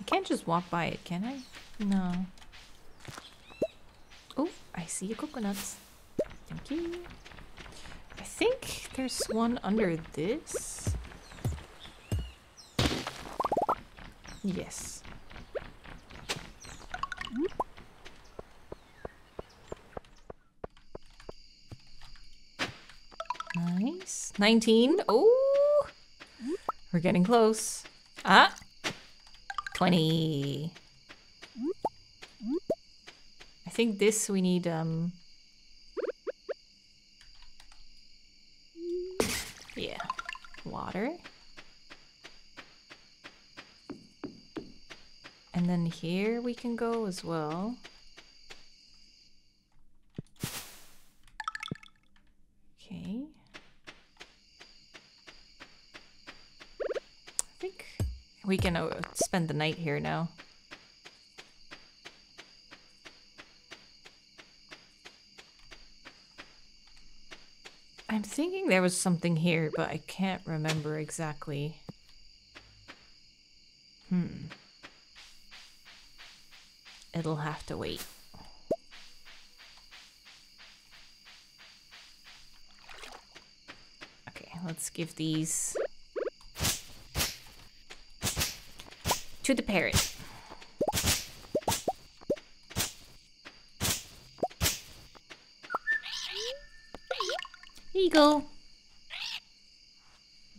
Can't just walk by it, can I? No. Oh, I see a coconuts. Thank you. I think there's one under this. Yes. Nice. 19. Oh! We're getting close. Ah! 20. I think this we need, um... Yeah. Water. And then here we can go as well. Okay. I think we can uh, spend the night here now. I'm thinking there was something here, but I can't remember exactly. Hmm. It'll have to wait. Okay, let's give these to the parrot. Eagle.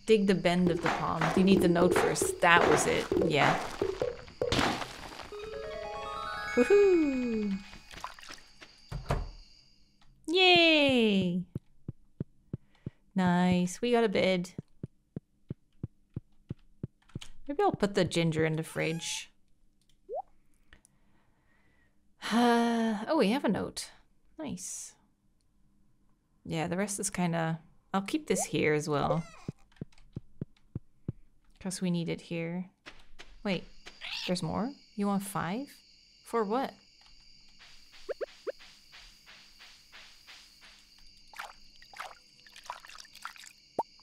Dig the bend of the palm. You need the note first. That was it. Yeah. Woohoo! Yay! Nice. We got a bed. Maybe I'll put the ginger in the fridge. Uh, (sighs) oh, we have a note. Nice. Yeah, the rest is kind of... I'll keep this here as well. Because we need it here. Wait, there's more? You want five? For what?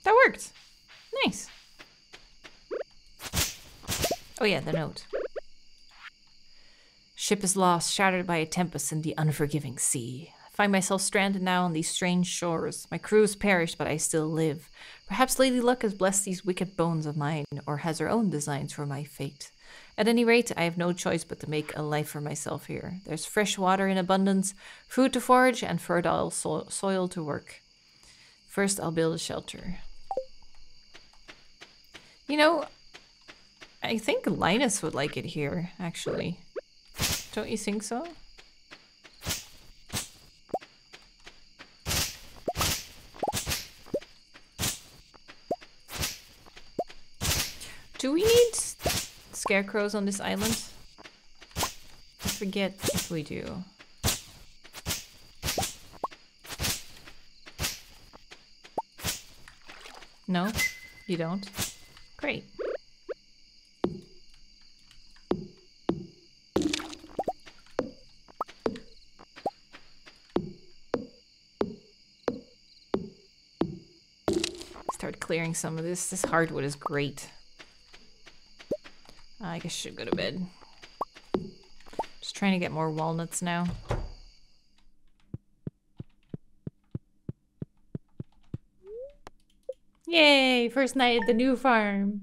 That worked! Nice! Oh yeah, the note. Ship is lost, shattered by a tempest in the unforgiving sea. I find myself stranded now on these strange shores. My crew has perished, but I still live. Perhaps Lady Luck has blessed these wicked bones of mine, or has her own designs for my fate. At any rate, I have no choice but to make a life for myself here. There's fresh water in abundance, food to forage, and fertile so soil to work. First, I'll build a shelter. You know, I think Linus would like it here, actually. Don't you think so? Do we need scarecrows on this island? I forget if we do. No? You don't? Great. Clearing some of this. This hardwood is great. I guess I should go to bed. Just trying to get more walnuts now. Yay! First night at the new farm.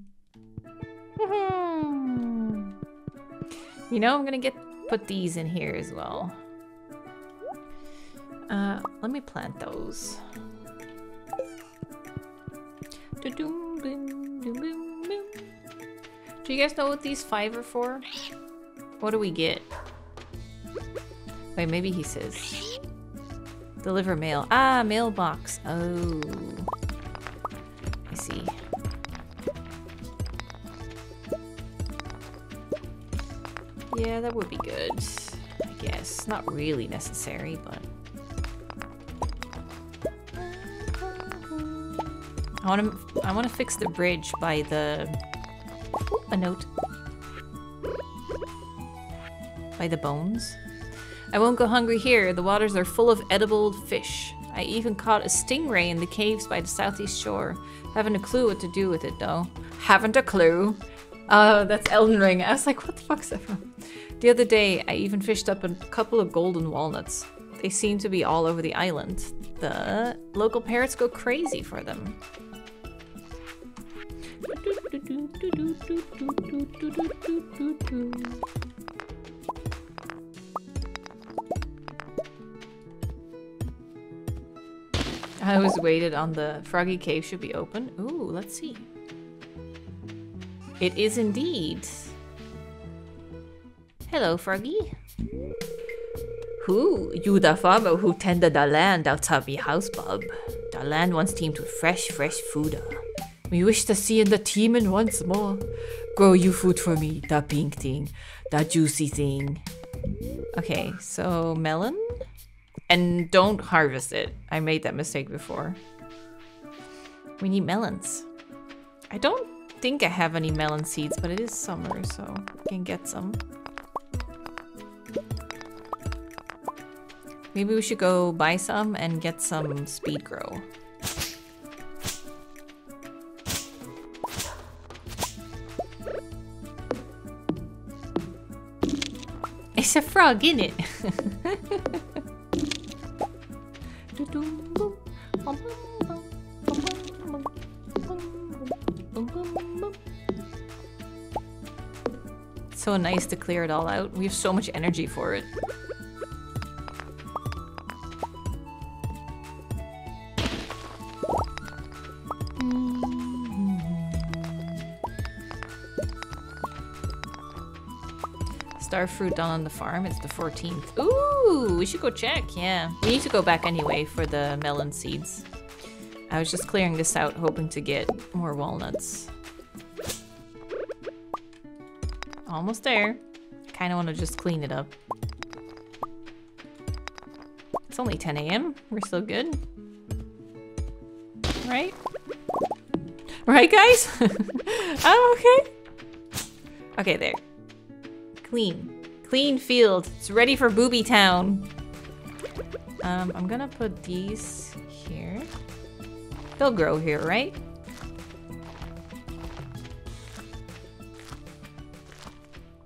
You know, I'm gonna get put these in here as well. Uh, let me plant those. Do you guys know what these five are for? What do we get? Wait, maybe he says. Deliver mail. Ah, mailbox. Oh. I see. Yeah, that would be good. I guess. Not really necessary, but... I want to I want to fix the bridge by the a note by the bones. I won't go hungry here. The waters are full of edible fish. I even caught a stingray in the caves by the southeast shore. Haven't a clue what to do with it though. Haven't a clue. Oh, that's Elden Ring. I was like, what the fuck's that from? The other day, I even fished up a couple of golden walnuts. They seem to be all over the island. The local parrots go crazy for them. I was waited on the Froggy Cave should be open. Ooh, let's see. It is indeed. Hello, Froggy. Who? You the farmer who tended the land outside my house, bub. The land once teemed with fresh, fresh food. We wish to see in the teeming once more. Grow you food for me, the pink thing, the juicy thing. Okay, so melon? And don't harvest it. I made that mistake before. We need melons. I don't think I have any melon seeds, but it is summer, so I can get some. Maybe we should go buy some and get some speed grow. It's a frog, in it? so nice to clear it all out. We have so much energy for it. Star fruit down on the farm. It's the 14th. Ooh, we should go check. Yeah, we need to go back anyway for the melon seeds. I was just clearing this out, hoping to get more walnuts. Almost there. Kind of want to just clean it up. It's only 10 a.m. We're still good. Right? Right, guys? I'm (laughs) oh, okay. Okay, there. Clean. Clean field. It's ready for Booby Town. Um, I'm gonna put these here. They'll grow here, right?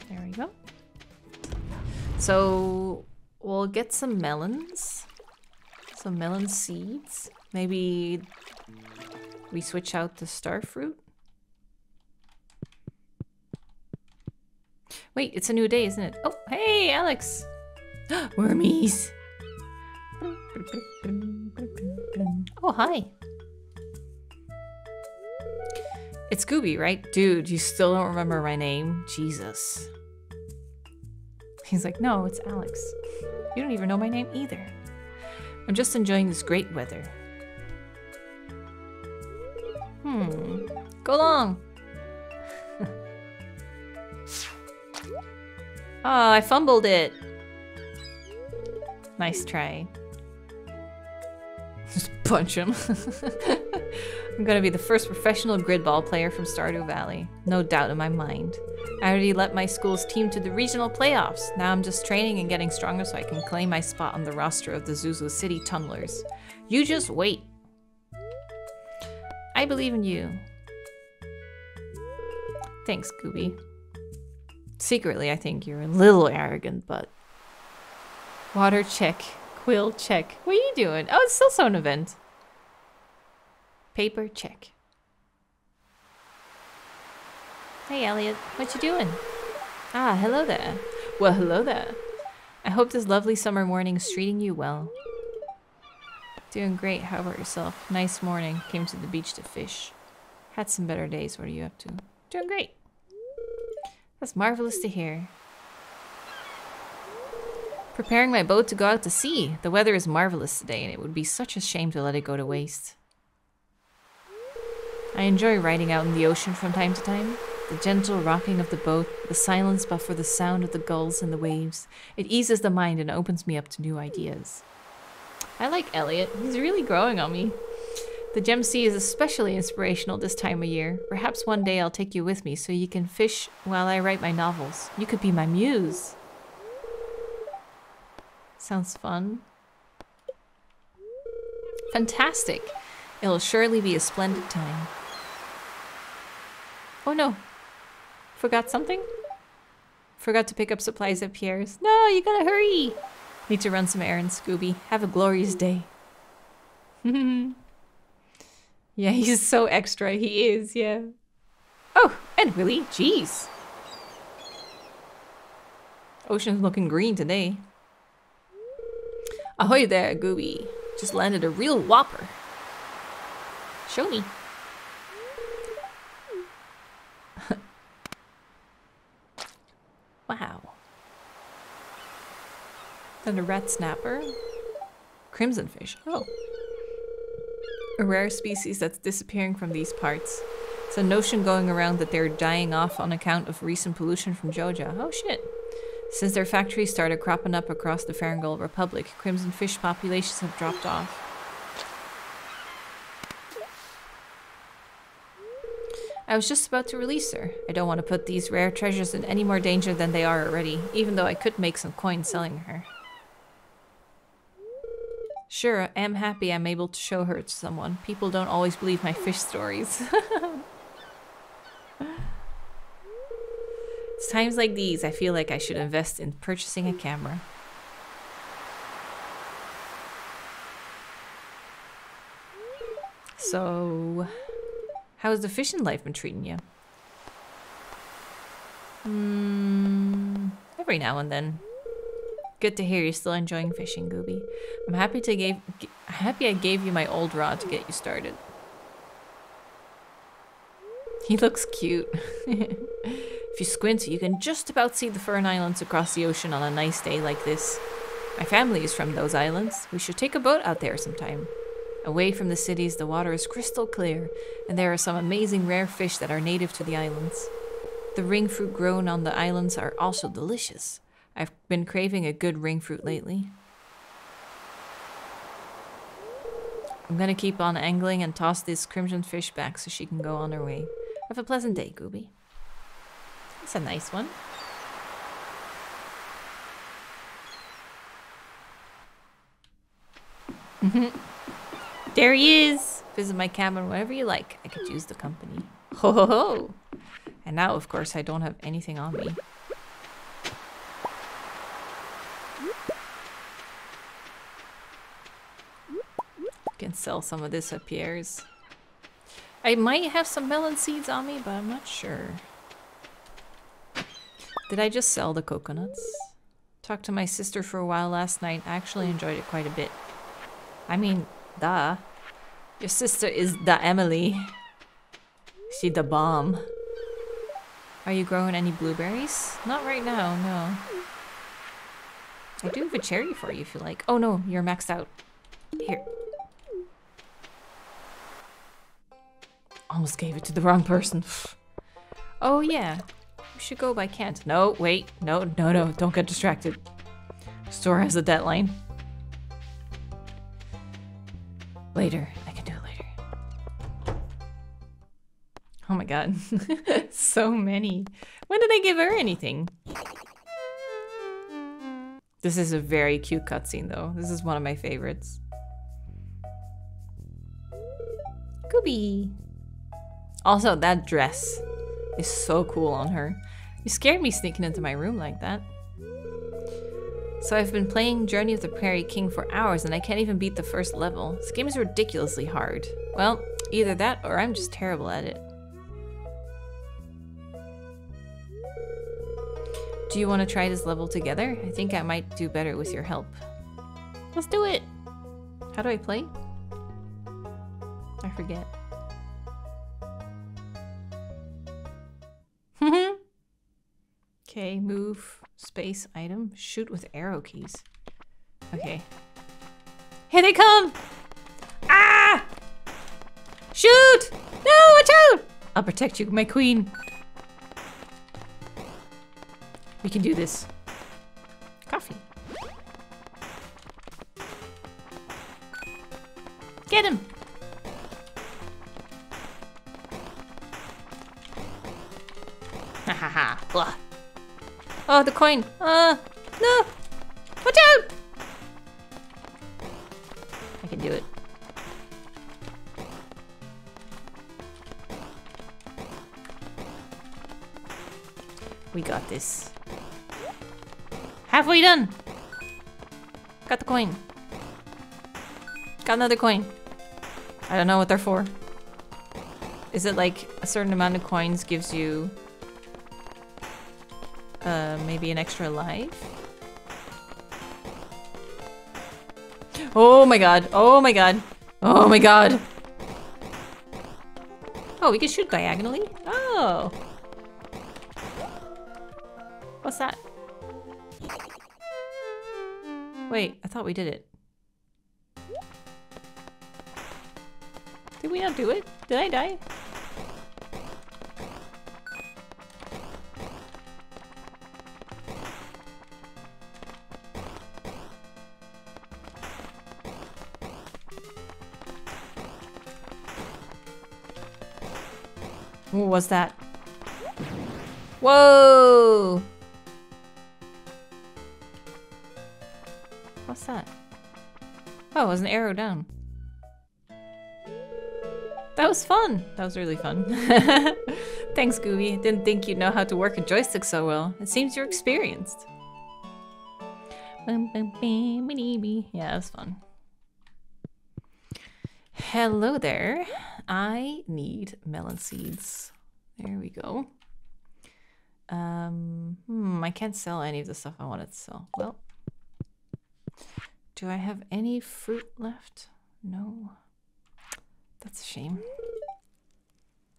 There we go. So we'll get some melons. Some melon seeds. Maybe we switch out the star Wait, it's a new day, isn't it? Oh, hey, Alex! (gasps) Wormies! Oh, hi. It's Scooby, right? Dude, you still don't remember my name? Jesus. He's like, no, it's Alex. You don't even know my name either. I'm just enjoying this great weather. Hmm. Go along. Oh, I fumbled it. Nice try. Just punch him. (laughs) I'm gonna be the first professional gridball player from Stardew Valley. No doubt in my mind. I already let my school's team to the regional playoffs. Now I'm just training and getting stronger so I can claim my spot on the roster of the Zuzu City Tunnelers. You just wait. I believe in you. Thanks, Gooby. Secretly, I think you're a little arrogant, but... Water check. Quill check. What are you doing? Oh, it's still so an event. Paper check. Hey, Elliott. What you doing? Ah, hello there. Well, hello there. I hope this lovely summer morning is treating you well. Doing great. How about yourself? Nice morning. Came to the beach to fish. Had some better days. What are you up to? Doing great. That's marvelous to hear. Preparing my boat to go out to sea. The weather is marvelous today, and it would be such a shame to let it go to waste. I enjoy riding out in the ocean from time to time. The gentle rocking of the boat, the silence but for the sound of the gulls and the waves. It eases the mind and opens me up to new ideas. I like Elliott. He's really growing on me. The Gem Sea is especially inspirational this time of year. Perhaps one day I'll take you with me so you can fish while I write my novels. You could be my muse. Sounds fun. Fantastic. It'll surely be a splendid time. Oh no. Forgot something? Forgot to pick up supplies at Pierre's. No, you gotta hurry. Need to run some errands, Scooby. Have a glorious day. (laughs) Yeah, (laughs) he's so extra. He is, yeah. Oh, and Willy, jeez. Ocean's looking green today. Ahoy there, Gooby. Just landed a real whopper. Show me. (laughs) wow. Then a red snapper. Crimson fish. Oh a rare species that's disappearing from these parts. It's a notion going around that they're dying off on account of recent pollution from Joja. Oh shit. Since their factories started cropping up across the Ferngill Republic, crimson fish populations have dropped off. I was just about to release her. I don't want to put these rare treasures in any more danger than they are already, even though I could make some coin selling her. Sure, I am happy I'm able to show her to someone. People don't always believe my fish stories. (laughs) it's times like these I feel like I should invest in purchasing a camera. So, how has the fishing life been treating you? Hmm, every now and then. Good to hear you're still enjoying fishing, Gooby. I'm happy to gave happy I gave you my old rod to get you started. He looks cute. (laughs) if you squint, you can just about see the Fern Islands across the ocean on a nice day like this. My family is from those islands. We should take a boat out there sometime. Away from the cities, the water is crystal clear, and there are some amazing rare fish that are native to the islands. The ring fruit grown on the islands are also delicious. I've been craving a good ring fruit lately. I'm gonna keep on angling and toss this crimson fish back so she can go on her way. Have a pleasant day, Gooby. That's a nice one. (laughs) there he is! Visit my cabin whenever you like. I could use the company. Ho ho ho! And now, of course, I don't have anything on me. Sell some of this at Pierre's. I might have some melon seeds on me, but I'm not sure. Did I just sell the coconuts? Talked to my sister for a while last night. I actually enjoyed it quite a bit. I mean, duh. Your sister is the Emily. She the bomb. Are you growing any blueberries? Not right now, no. I do have a cherry for you if you like. Oh no, you're maxed out. Here. Almost gave it to the wrong person. oh yeah, we should go by Kent. No, wait, no, no, no, don't get distracted. Store has a deadline. Later, I can do it later. Oh my god, (laughs) so many. When did I give her anything? This is a very cute cutscene though. This is one of my favorites. Gooby. Also, that dress is so cool on her. You scared me sneaking into my room like that. So I've been playing Journey of the Prairie King for hours and I can't even beat the first level. This game is ridiculously hard. Well, either that or I'm just terrible at it. Do you want to try this level together? I think I might do better with your help. Let's do it! How do I play? I forget. Okay, move, space, item, shoot with arrow keys. Okay. Here they come! Ah! Shoot! No, watch out! I'll protect you, my queen. We can do this. Coffee. Get him! Ha ha ha. Oh, the coin. Uh, no. Watch out! I can do it. We got this. Halfway done. Got the coin. Got another coin. I don't know what they're for. Is it like a certain amount of coins gives you uh, maybe an extra life? Oh my god. Oh my god. Oh my god. Oh, we can shoot diagonally? Oh. What's that? Wait, I thought we did it. Did we not do it? Did I die? What was that? Whoa! What's that? Oh, it was an arrow down. That was fun. That was really fun. (laughs) Thanks, Gooby. Didn't think you'd know how to work a joystick so well. It seems you're experienced. Yeah, that was fun. Hello there. I need melon seeds. There we go. Um, hmm, I can't sell any of the stuff I wanted to sell. Well, do I have any fruit left? No. That's a shame.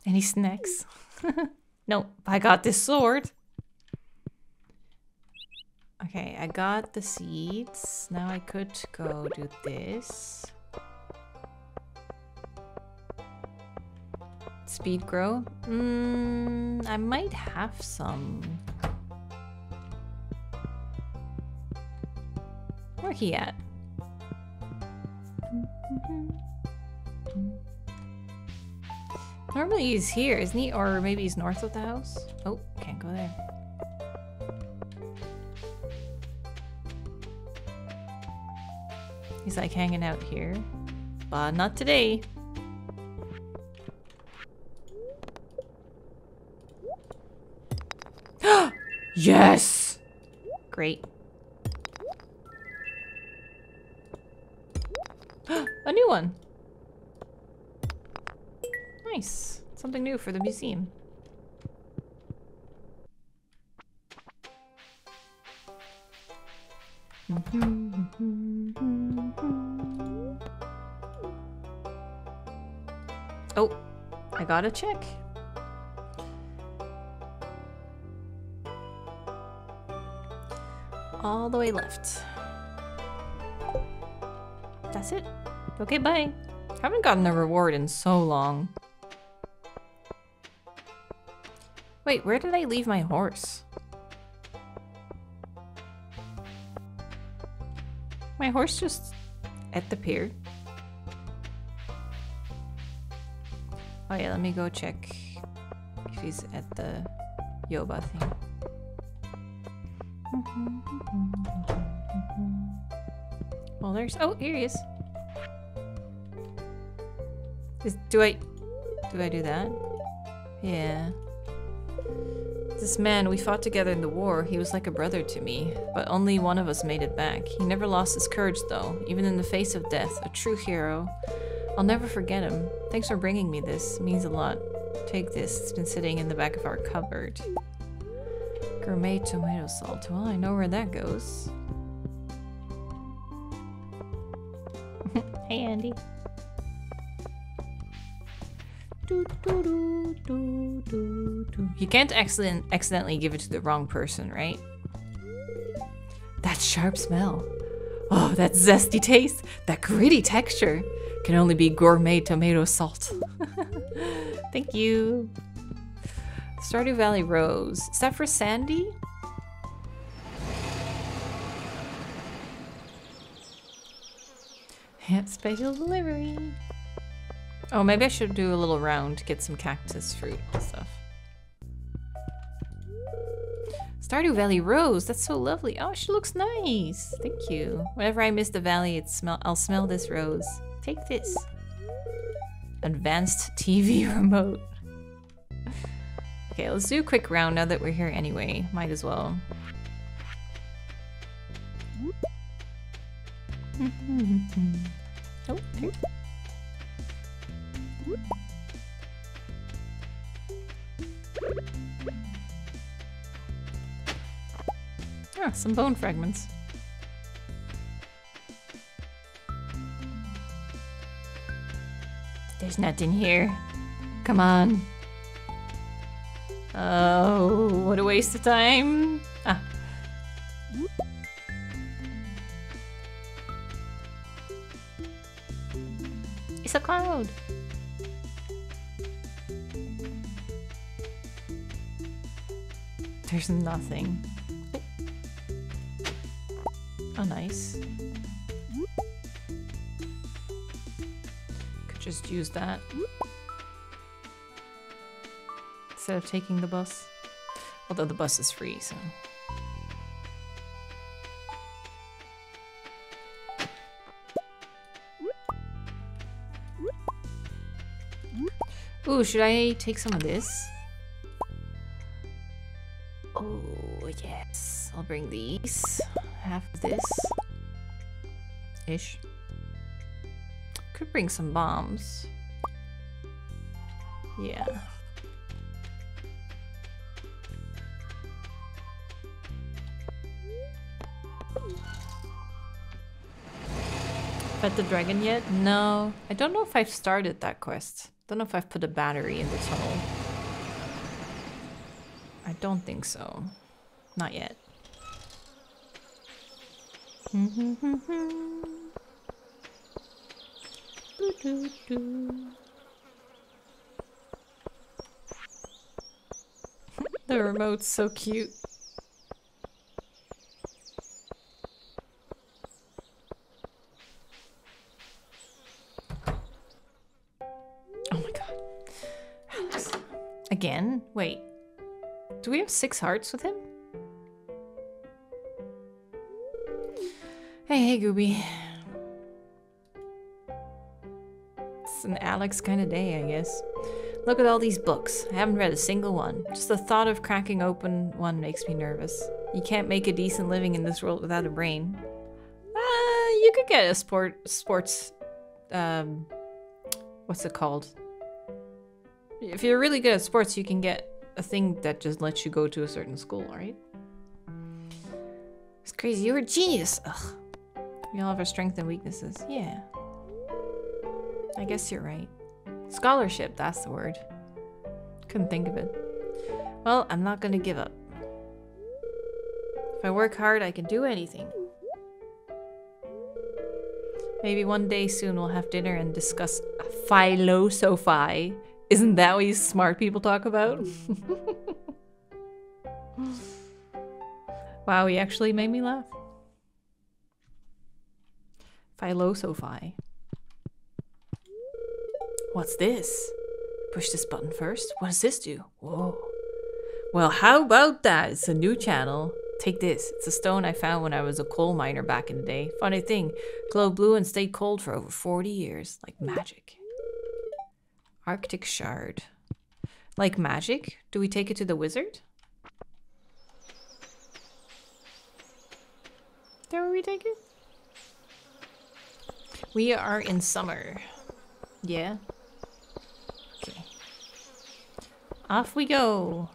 Any snacks? (laughs) no, I got this sword. Okay, I got the seeds. Now I could go do this. Speed grow? Mm, I might have some. Where he at? Normally he's here, isn't he? Or maybe he's north of the house? Oh, can't go there. He's like hanging out here. But not today. Yes! Great. (gasps) A new one. Nice. Something new for the museum. Oh, I got a check. All the way left. That's it. Okay, bye. Haven't gotten a reward in so long. Wait, where did I leave my horse? My horse just at the pier. Oh yeah, let me go check if he's at the Yoba thing. Mm-hmm. Well, there's... Oh, here he is. is. Do I... Do I do that? Yeah. This man, we fought together in the war. He was like a brother to me, but only one of us made it back. He never lost his courage, though, even in the face of death. A true hero. I'll never forget him. Thanks for bringing me this. It means a lot. Take this. It's been sitting in the back of our cupboard. Gourmet tomato salt. Well, I know where that goes. (laughs) hey, Andy. Do, do, do. You can't accident accidentally give it to the wrong person, right? That sharp smell. Oh, that zesty taste. That gritty texture. Can only be gourmet tomato salt. (laughs) Thank you. Stardew Valley Rose. Is that for Sandy? Special delivery. Oh, maybe I should do a little round to get some cactus fruit and stuff. Stardew Valley Rose, that's so lovely. Oh, she looks nice. Thank you. Whenever I miss the valley, it smell I'll smell this rose. Take this. Advanced TV (laughs) remote. Okay, let's do a quick round now that we're here anyway. Might as well. (laughs) oh, okay. Ah, some bone fragments. There's nothing here. Come on. Oh, what a waste of time. Ah. It's a cloud. There's nothing. Oh, nice. Could just use that. Instead of taking the bus. Although the bus is free, so... Ooh, should I take some of this? Oh, yes. I'll bring these. Half of this. Ish. Could bring some bombs. The dragon yet? No. I don't know if I've started that quest. Don't know if I've put a battery in the tunnel. I don't think so. Not yet. (laughs) the remote's so cute. Wait. Do we have six hearts with him? Hey, hey, Gooby. It's an Alex kind of day, I guess. Look at all these books. I haven't read a single one. Just the thought of cracking open one makes me nervous. You can't make a decent living in this world without a brain. Uh, you could get a sport sports um what's it called? If you're really good at sports, you can get a thing that just lets you go to a certain school, right? It's crazy. You're a genius. Ugh. We all have our strengths and weaknesses. Yeah. I guess you're right. Scholarship, that's the word. Couldn't think of it. Well, I'm not gonna give up. If I work hard, I can do anything. Maybe one day soon we'll have dinner and discuss philosophy. Isn't that what you smart people talk about? (laughs) wow, he actually made me laugh. Philosophy. What's this? Push this button first. What does this do? Whoa. Well, how about that? It's a new channel. Take this. It's a stone I found when I was a coal miner back in the day. Funny thing, glowed blue and stayed cold for over 40 years, like magic. Arctic shard. Like magic? Do we take it to the wizard? There where we take it? We are in summer. Yeah. Okay. Off we go.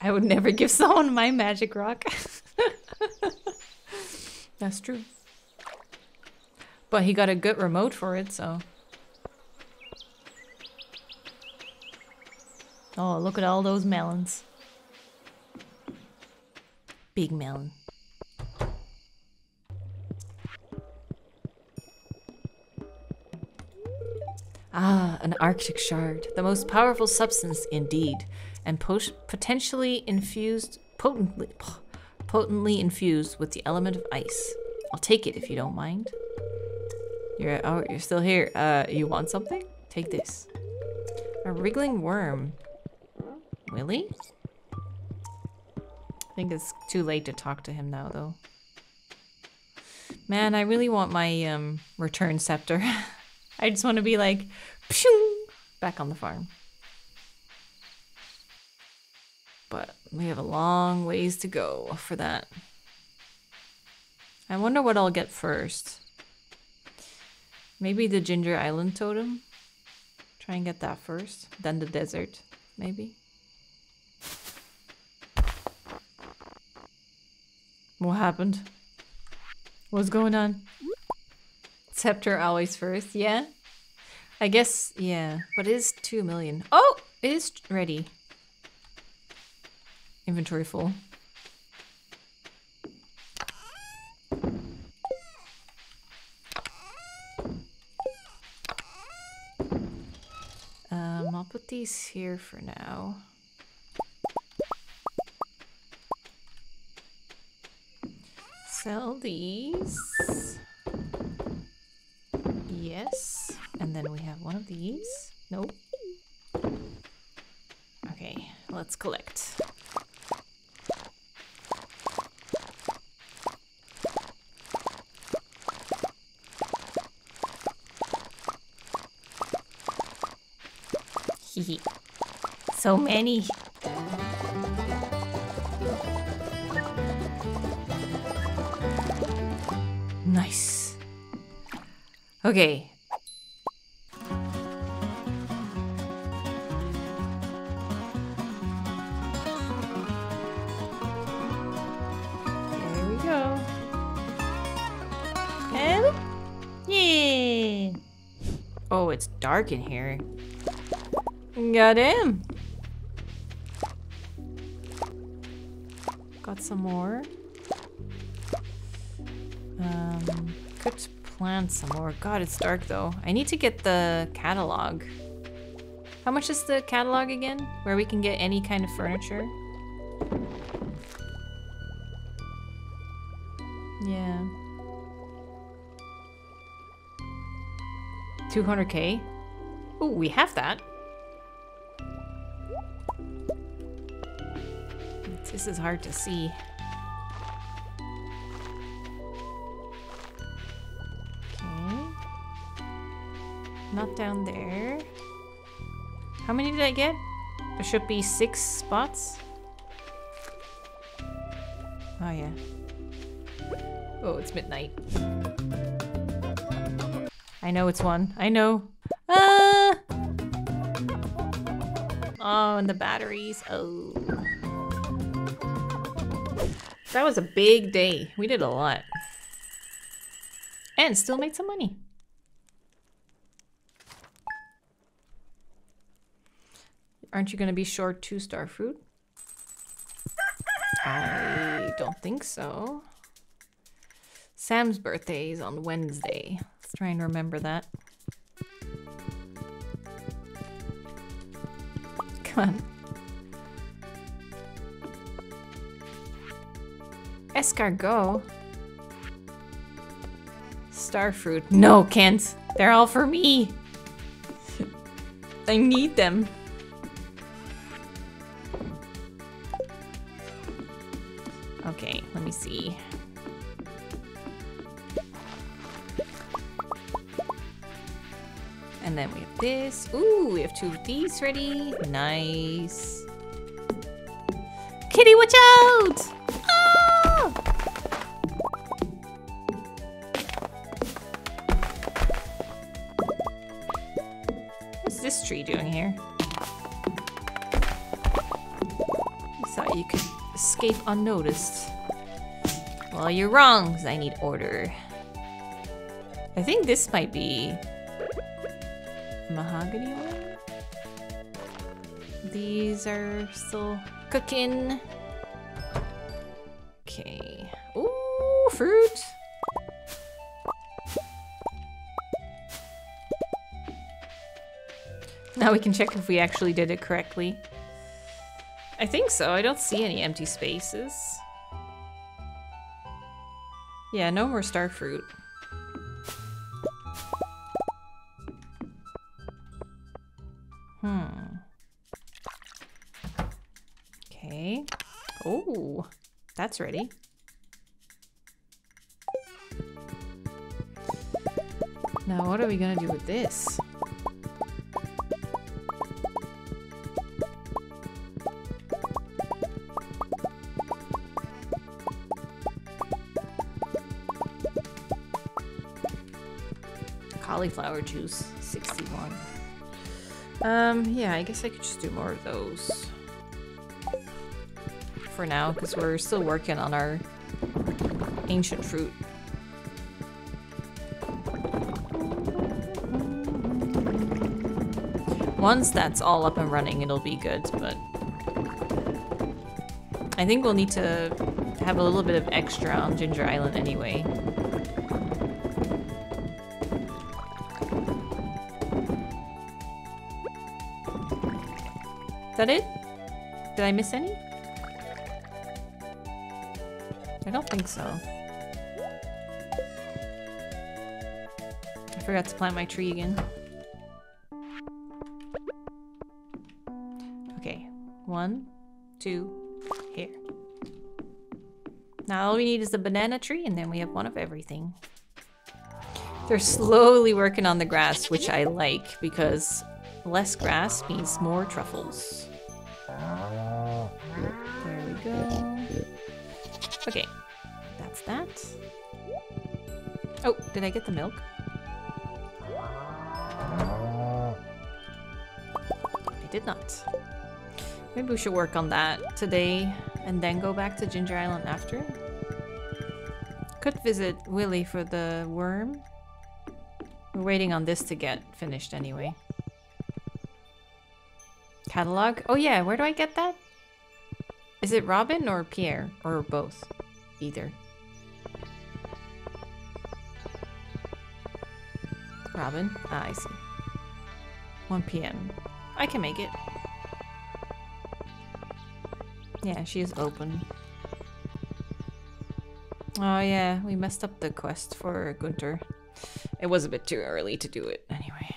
I would never (laughs) give someone my magic rock. (laughs) That's true. But he got a good remote for it, so. Oh, look at all those melons. Big melon. Ah, an Arctic shard. The most powerful substance indeed. And pot potentially infused, potently, potently infused with the element of ice. I'll take it if you don't mind. You're, oh, you're still here. Uh, you want something? Take this. A wriggling worm. Willy? I think it's too late to talk to him now, though. Man, I really want my um, return scepter. (laughs) I just want to be like, pshoo, back on the farm. But we have a long ways to go for that. I wonder what I'll get first. Maybe the Ginger Island Totem? Try and get that first. Then the desert, maybe. What happened? What's going on? Scepter always first, yeah? I guess, yeah, but it is 2 million. Oh, it is ready. Inventory full. Um, I'll put these here for now. Sell these. Yes. And then we have one of these. Nope. Okay, let's collect. So many. Nice. Okay. There we go. And yeah. Oh, it's dark in here. Got him. Some more. Um, could plant some more. God, it's dark though. I need to get the catalog. How much is the catalog again? Where we can get any kind of furniture? Yeah. 200k? Oh, we have that. This is hard to see. Okay. Not down there. How many did I get? There should be six spots. Oh yeah. Oh, it's midnight. I know it's one. I know. Ah! Oh, and the batteries. Oh. That was a big day. We did a lot. And still made some money. Aren't you going to be short two-star fruit? I don't think so. Sam's birthday is on Wednesday. Let's try and remember that. Escargot? Starfruit. No, Kent. They're all for me. (laughs) I need them. Okay, let me see. And And then we have this. Ooh, we have two of these ready. Nice. Kitty, watch out! Here? You thought you could escape unnoticed. Well, you're wrong, because I need order. I think this might be mahogany one. These are still cooking. Now we can check if we actually did it correctly. I think so. I don't see any empty spaces. Yeah, no more star fruit. Hmm. Okay. Oh, that's ready. Now, what are we gonna do with this? Cauliflower juice, 61. Um, yeah, I guess I could just do more of those. For now, because we're still working on our ancient fruit. Once that's all up and running, it'll be good, but... I think we'll need to have a little bit of extra on Ginger Island anyway. Is that it? Did I miss any? I don't think so. I forgot to plant my tree again. Okay, one, two, here. Now all we need is the banana tree and then we have one of everything. They're slowly working on the grass, which I like because less grass means more truffles. There we go. Okay, that's that. Oh, did I get the milk? I did not. Maybe we should work on that today and then go back to Ginger Island after. Could visit Willy for the worm. We're waiting on this to get finished anyway. Catalog? Oh yeah, where do I get that? Is it Robin or Pierre? Or both? Either. Robin? Ah, I see. 1 p.m. I can make it. Yeah, she is open. Oh yeah, we messed up the quest for Gunther. It was a bit too early to do it anyway.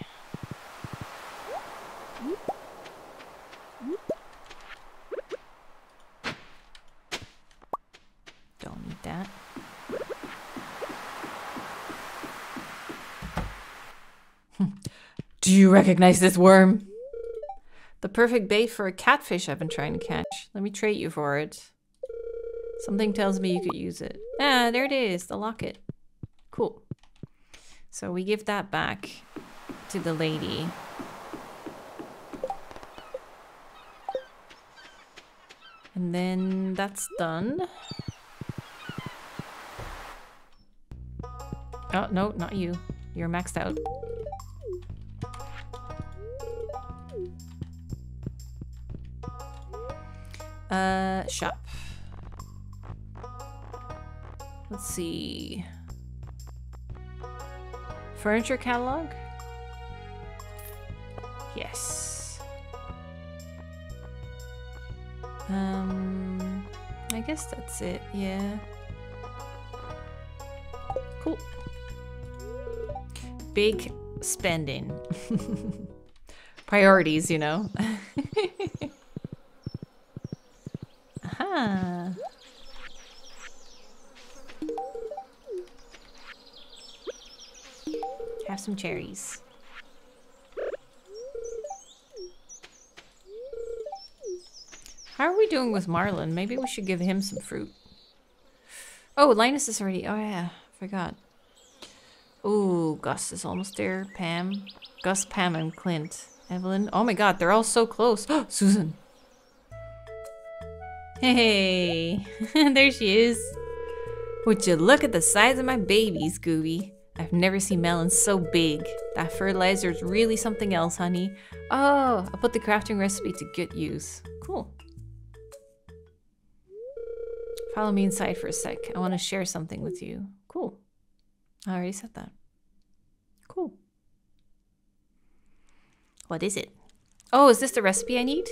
Don't need that. Do you recognize this worm? The perfect bait for a catfish I've been trying to catch. Let me trade you for it. Something tells me you could use it. Ah, there it is, the locket. Cool. So we give that back to the lady. And then that's done. Oh, no, not you. You're maxed out. Uh, shop. Let's see. Furniture catalog? Yes. Um, I guess that's it, yeah. Cool. Big spending. (laughs) Priorities, you know. (laughs) cherries. How are we doing with Marlon? Maybe we should give him some fruit. Oh, Linus is already... Oh, yeah. Forgot. Oh, Gus is almost there. Pam. Gus, Pam, and Clint. Evelyn. Oh my god, they're all so close. (gasps) Susan. Hey. (laughs) there she is. Would you look at the size of my baby, Scooby? I've never seen melons so big. That fertilizer is really something else, honey. Oh, I'll put the crafting recipe to good use. Cool. Follow me inside for a sec. I want to share something with you. Cool. I already said that. Cool. What is it? Oh, is this the recipe I need?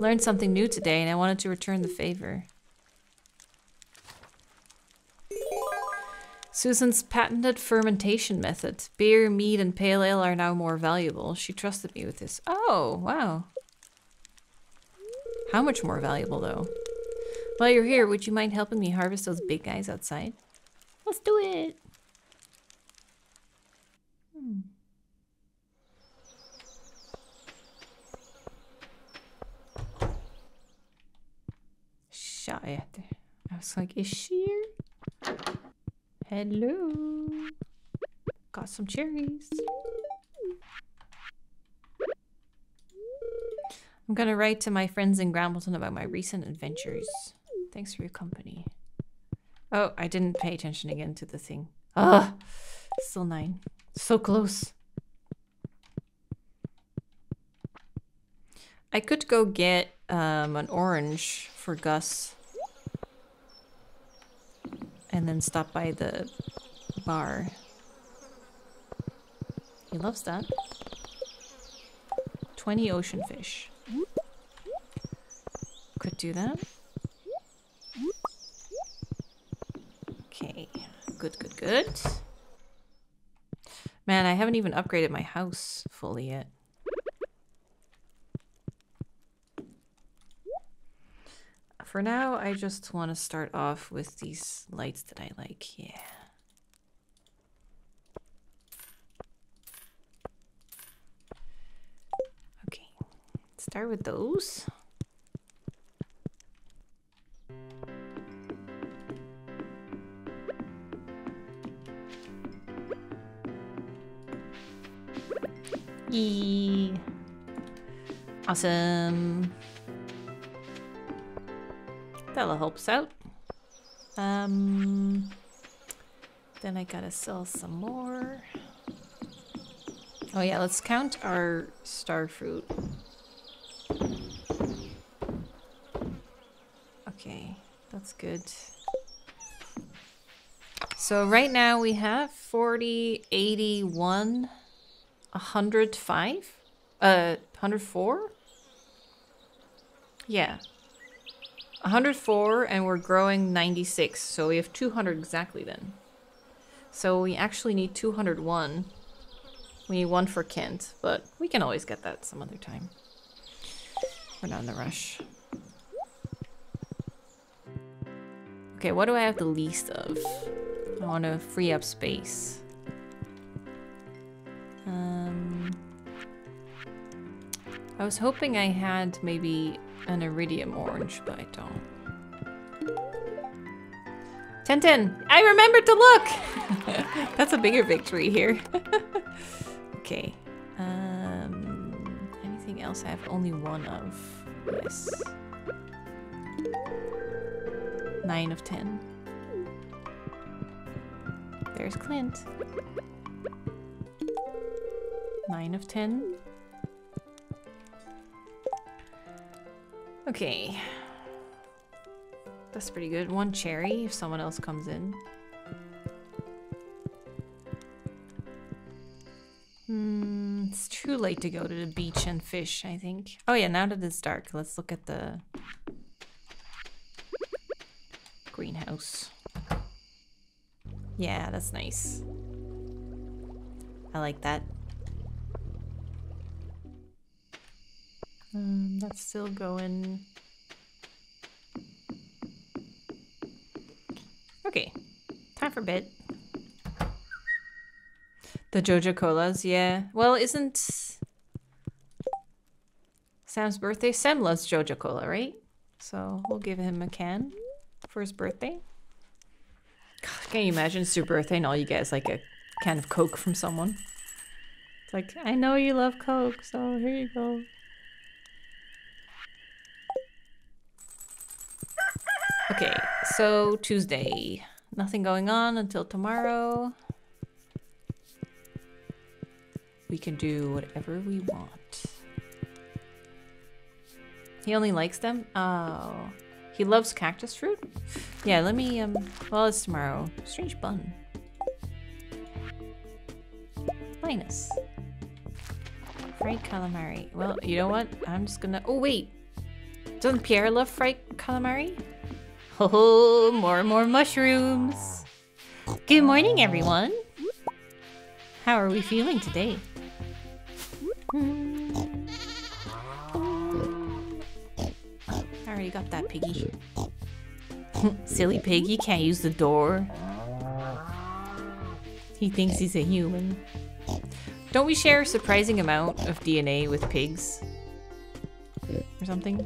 Learned something new today and I wanted to return the favor. Susan's patented fermentation method. Beer, mead, and pale ale are now more valuable. She trusted me with this. Oh, wow. How much more valuable, though? While you're here, would you mind helping me harvest those big guys outside? Let's do it. Hmm. Shy I was like, is she here? Hello. Got some cherries. I'm gonna write to my friends in Grampleton about my recent adventures. Thanks for your company. Oh, I didn't pay attention again to the thing. Ah, still nine. So close. I could go get um, an orange for Gus. And then stop by the bar. He loves that. 20 ocean fish. Could do that. Okay, good, good, good. Man, I haven't even upgraded my house fully yet. For now, I just want to start off with these lights that I like. Yeah. Okay, start with those. Awesome. That'll help us out. Um, then I gotta sell some more. Oh yeah, let's count our star fruit. Okay, that's good. So right now we have 40, 81, 105? Uh, 104? Yeah. 104 and we're growing 96, so we have 200 exactly then. So we actually need 201. We need one for Kent, but we can always get that some other time. We're not in a rush. Okay, what do I have the least of? I want to free up space. Um, I was hoping I had maybe an iridium orange, but I don't. Tintin, I remembered to look! (laughs) That's a bigger victory here. (laughs) okay. Um, anything else I have only one of? Yes. Nine of ten. There's Clint. Nine of ten. Okay. That's pretty good. One cherry if someone else comes in. Hmm, it's too late to go to the beach and fish, I think. Oh yeah, now that it's dark, let's look at the greenhouse. Yeah, that's nice. I like that. Um, that's still going. Okay, time for bed. The Joja Colas, yeah. Well, isn't Sam's birthday? Sam loves Joja Cola, right? so we'll give him a can for his birthday. God, can you imagine it's your birthday and all you get is like a can of Coke from someone? It's like, I know you love Coke, so here you go. Okay, so Tuesday. Nothing going on until tomorrow. We can do whatever we want. He only likes them? Oh. He loves cactus fruit? Yeah, let me, um, well, it's tomorrow. Strange bun. Minus. Fried calamari. Well, you know what? I'm just gonna, oh wait. Doesn't Pierre love fried calamari? Oh, more and more mushrooms. Good morning, everyone. How are we feeling today? I already got that, piggy. (laughs) Silly pig, he can't use the door. He thinks he's a human. Don't we share a surprising amount of DNA with pigs? Or something?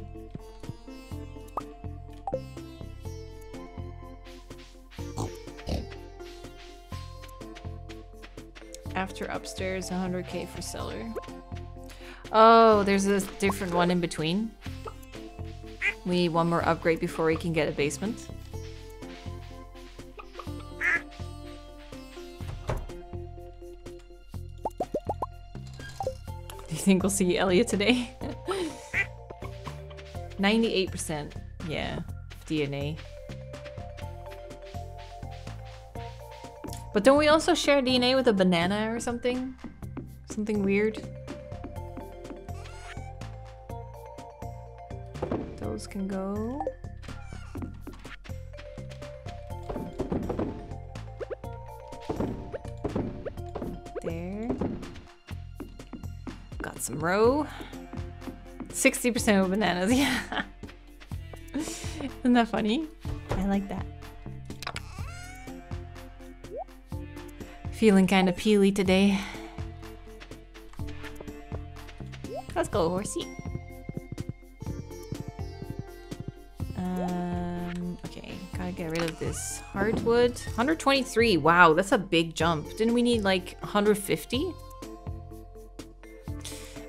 After upstairs, 100k for cellar. Oh, there's a different one in between. We need one more upgrade before we can get a basement. (laughs) Do you think we'll see Elliott today? (laughs) 98%. Yeah, DNA. But don't we also share DNA with a banana or something? Something weird? Those can go. There. Got some roe. 60% of bananas, (laughs) yeah. Isn't that funny? I like that. Feeling kind of peely today. Let's go, horsey. Um, okay, gotta get rid of this hardwood. 123, wow, that's a big jump. Didn't we need like 150?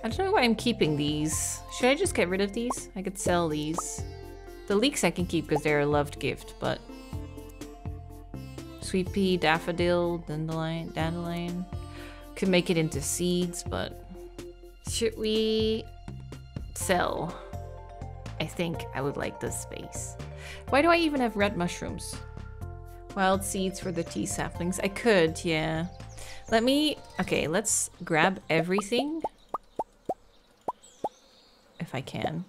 I don't know why I'm keeping these. Should I just get rid of these? I could sell these. The leeks I can keep because they're a loved gift, but... Sweet pea, daffodil, dandelion, dandelion. Could make it into seeds, but... Should we... Sell? I think I would like this space. Why do I even have red mushrooms? Wild seeds for the tea saplings. I could, yeah. Let me... Okay, let's grab everything if I can.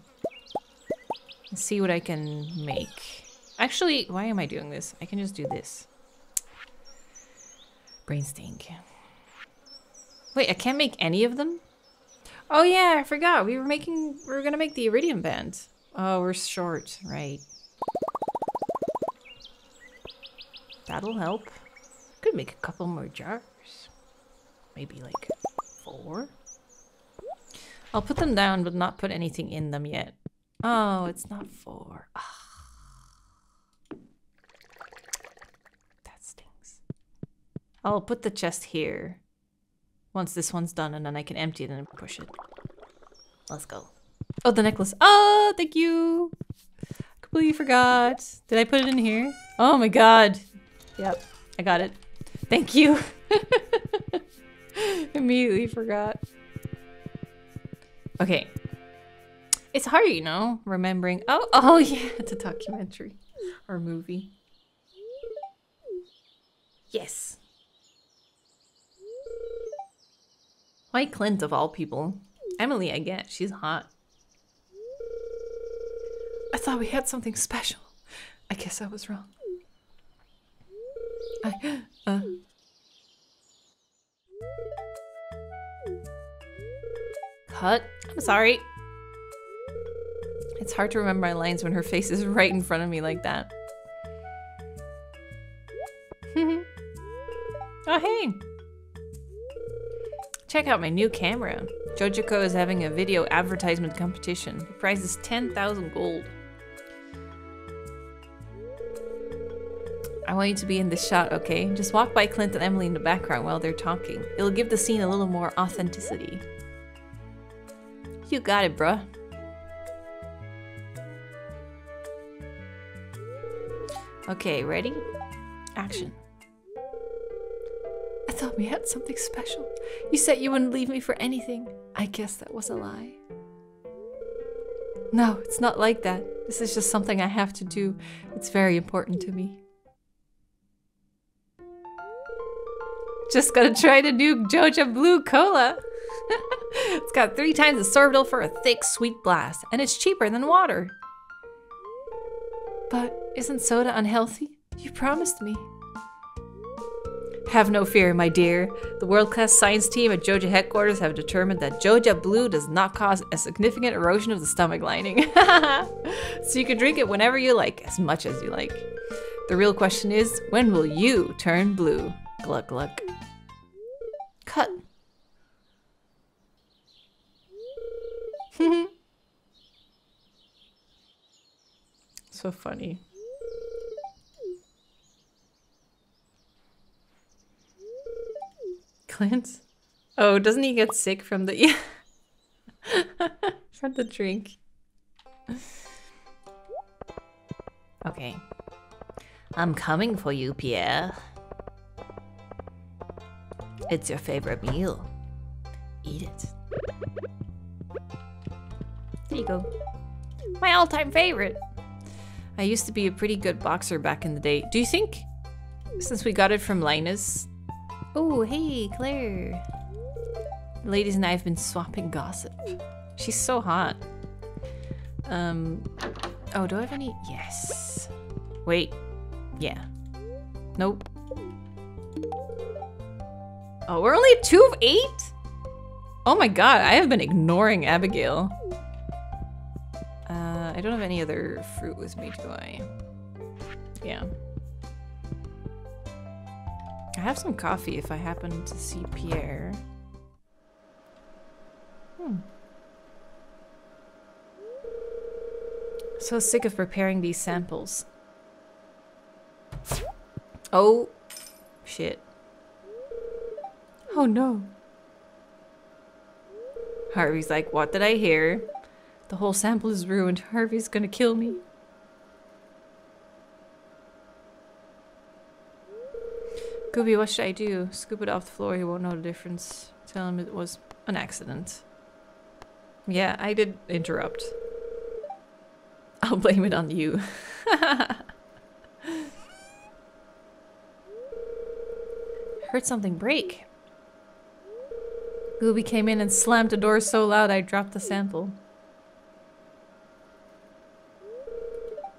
See what I can make. Actually, why am I doing this? I can just do this. Brain stink. Wait, I can't make any of them? Oh yeah, I forgot. We were making, we were gonna make the iridium band. Oh, we're short, right. That'll help. Could make a couple more jars. Maybe like four. I'll put them down, but not put anything in them yet. Oh, it's not four. Ah. That stings. I'll put the chest here. Once this one's done, and then I can empty it and push it. Let's go. Oh, the necklace. Oh, thank you. Completely forgot. Did I put it in here? Oh my god. Yep, I got it. Thank you. (laughs) Immediately forgot. Okay. It's hard, you know, remembering. Oh, oh (laughs) yeah, it's a documentary or movie. Yes. Why Clint of all people? Emily, I get. She's hot. I thought we had something special. I guess I was wrong. I, (gasps) uh. Cut. I'm sorry. It's hard to remember my lines when her face is (laughs) right in front of me like that. (laughs) oh, hey! Check out my new camera. JojaCo is having a video advertisement competition. The prize is 10,000 gold. I want you to be in this shot, okay? Just walk by Clint and Emily in the background while they're talking. It'll give the scene a little more authenticity. You got it, bruh. Okay, ready? Action. Thought we had something special. You said you wouldn't leave me for anything. I guess that was a lie. No, it's not like that. This is just something I have to do. It's very important to me. Just gotta try the new Joja Blue Cola. (laughs) it's got three times the sorbitol for a thick, sweet blast, and it's cheaper than water. But isn't soda unhealthy? You promised me. Have no fear, my dear. The world-class science team at Joja headquarters have determined that Joja Blue does not cause a significant erosion of the stomach lining. (laughs) so you can drink it whenever you like, as much as you like. The real question is, when will you turn blue? Gluck gluck. Cut. (laughs) so funny. Clint? Oh, doesn't he get sick from the (laughs) yeah from the drink? Okay. I'm coming for you, Pierre. It's your favorite meal. Eat it. There you go. My all-time favorite. I used to be a pretty good boxer back in the day. Do you think, since we got it from Linus, Oh, hey, Claire. The ladies and I have been swapping gossip. She's so hot. Um, oh, do I have any? Yes. Wait. Yeah. Nope. Oh, we're only two of eight? Oh my god, I have been ignoring Abigail. Uh, I don't have any other fruit with me, do I? Yeah. I have some coffee if I happen to see Pierre. Hmm. So sick of preparing these samples. Oh, shit. Oh no. Harvey's like, what did I hear? The whole sample is ruined. Harvey's gonna kill me. Gooby, what should I do? Scoop it off the floor, he won't know the difference. Tell him it was an accident. Yeah, I did interrupt. I'll blame it on you. (laughs) Heard something break. Gooby came in and slammed the door so loud I dropped the sample.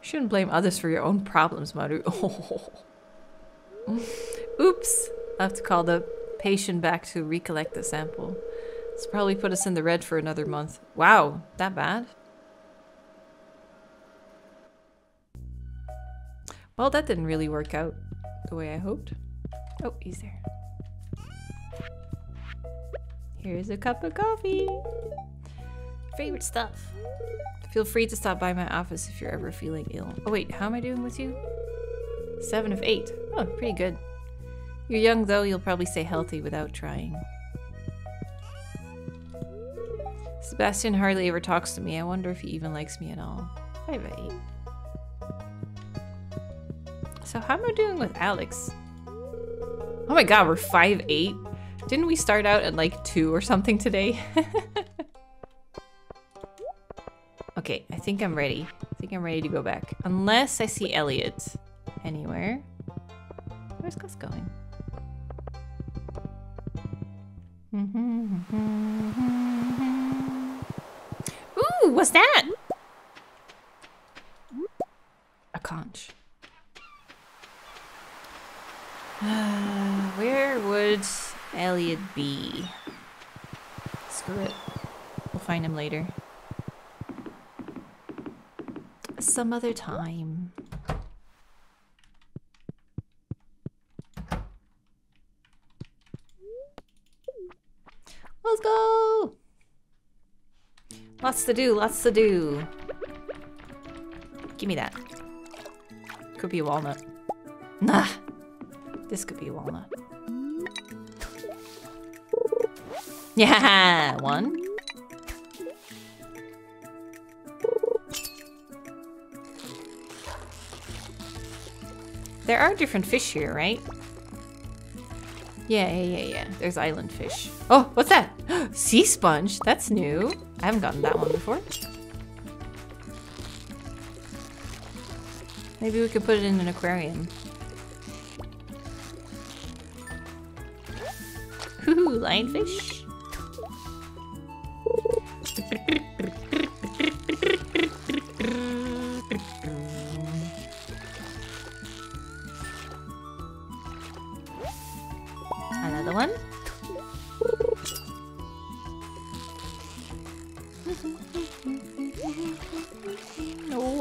Shouldn't blame others for your own problems, Maru. (laughs) (laughs) Oops! I have to call the patient back to recollect the sample. This probably put us in the red for another month. Wow, that bad? Well, that didn't really work out the way I hoped. Oh, he's there. Here's a cup of coffee. Favorite stuff. Feel free to stop by my office if you're ever feeling ill. Oh wait, how am I doing with you? Seven of eight. Oh, pretty good. You're young though, you'll probably stay healthy without trying. Sebastian hardly ever talks to me. I wonder if he even likes me at all. Hi, eight. So how am I doing with Alex? Oh my god, we're five eight. Didn't we start out at like 2 or something today? (laughs) okay, I think I'm ready. I think I'm ready to go back. Unless I see Elliott anywhere. Where's Gus going? Ooh, what's that? A conch. Uh, (sighs) where would Elliott be? Screw it. We'll find him later. Some other time. Let's go! Lots to do, lots to do. Give me that. Could be a walnut. Nah. This could be a walnut. (laughs) Yeah, one. There are different fish here, right? Yeah, yeah, yeah, yeah. There's island fish. Oh, what's that? (gasps) sea sponge. That's new. I haven't gotten that one before. Maybe we could put it in an aquarium. (laughs) Ooh, lionfish.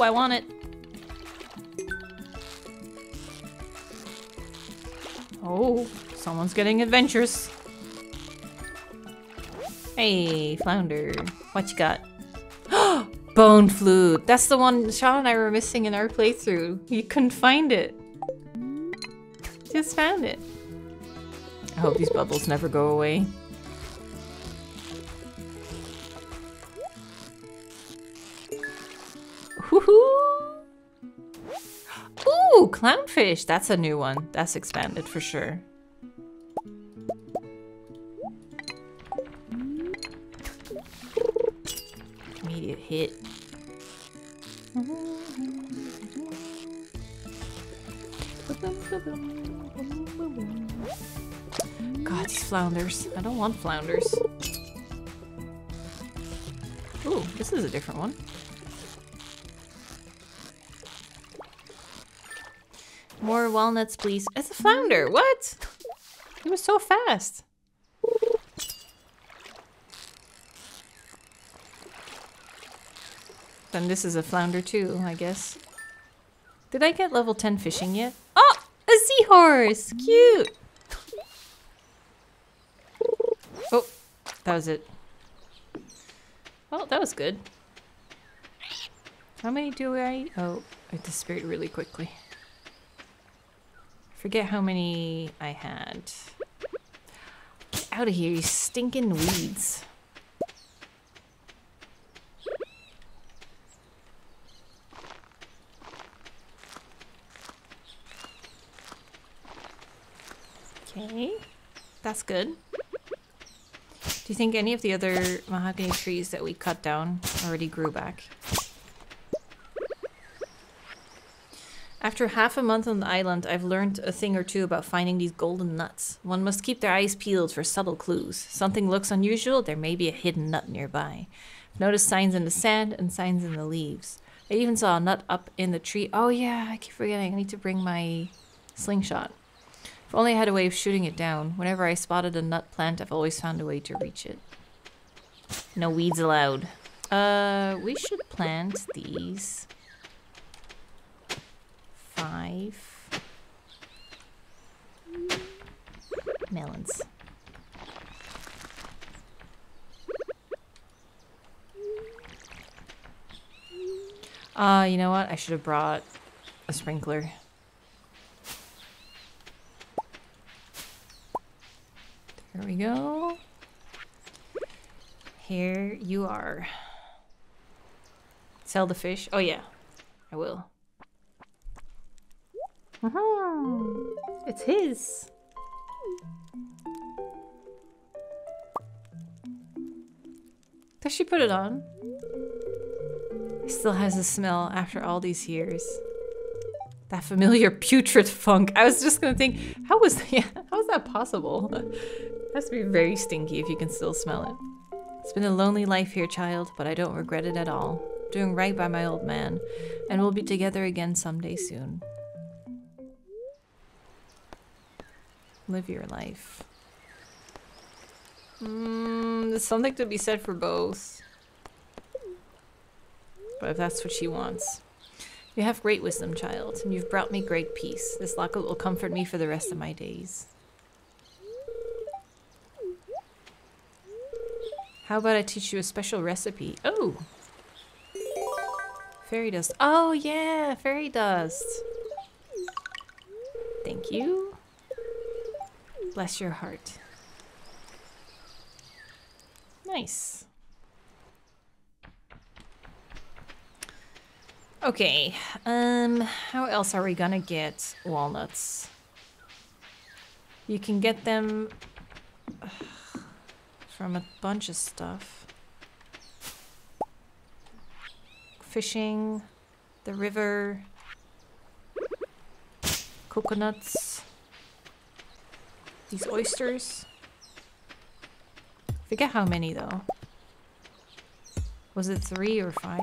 I want it. Oh, someone's getting adventures. Hey, flounder. What you got? (gasps) Bone flute. That's the one Sean and I were missing in our playthrough. You couldn't find it. Just found it. I hope these bubbles never go away. Woohoo! Ooh, clownfish. That's a new one. That's expanded for sure. Immediate hit. God, these flounders. I don't want flounders. Ooh, this is a different one. More walnuts, please. It's a flounder. What? He was so fast. Then this is a flounder too, I guess. Did I get level 10 fishing yet? Oh, a seahorse! Cute! Oh, that was it. Well, that was good. How many do I... Oh, I disappeared really quickly. Forget how many I had. Get out of here, you stinking weeds. Okay, that's good. Do you think any of the other mahogany trees that we cut down already grew back? After half a month on the island, I've learned a thing or two about finding these golden nuts. One must keep their eyes peeled for subtle clues. Something looks unusual, there may be a hidden nut nearby. Notice signs in the sand and signs in the leaves. I even saw a nut up in the tree. Oh yeah, I keep forgetting. I need to bring my slingshot. If only I had a way of shooting it down. Whenever I spotted a nut plant, I've always found a way to reach it. No weeds allowed. Uh, we should plant these. Five. Melons. Uh, you know what? I should have brought a sprinkler. There we go. Here you are. Sell the fish. Oh yeah, I will. Uh-huh. It's his. Does she put it on? It still has a smell after all these years. That familiar putrid funk. I was just gonna think, how was (laughs) yeah, how is that possible? It has to be very stinky if you can still smell it. It's been a lonely life here, child, but I don't regret it at all. Doing right by my old man, and we'll be together again someday soon. Live your life. Mm, there's something to be said for both. But if that's what she wants. You have great wisdom, child, and you've brought me great peace. This locket will comfort me for the rest of my days. How about I teach you a special recipe? Oh! Fairy dust. Oh yeah, fairy dust. Thank you. Bless your heart. Nice. Okay, um, how else are we gonna get walnuts? You can get them (sighs) from a bunch of stuff. Fishing, the river, coconuts, these oysters. Forget how many though. Was it three or five?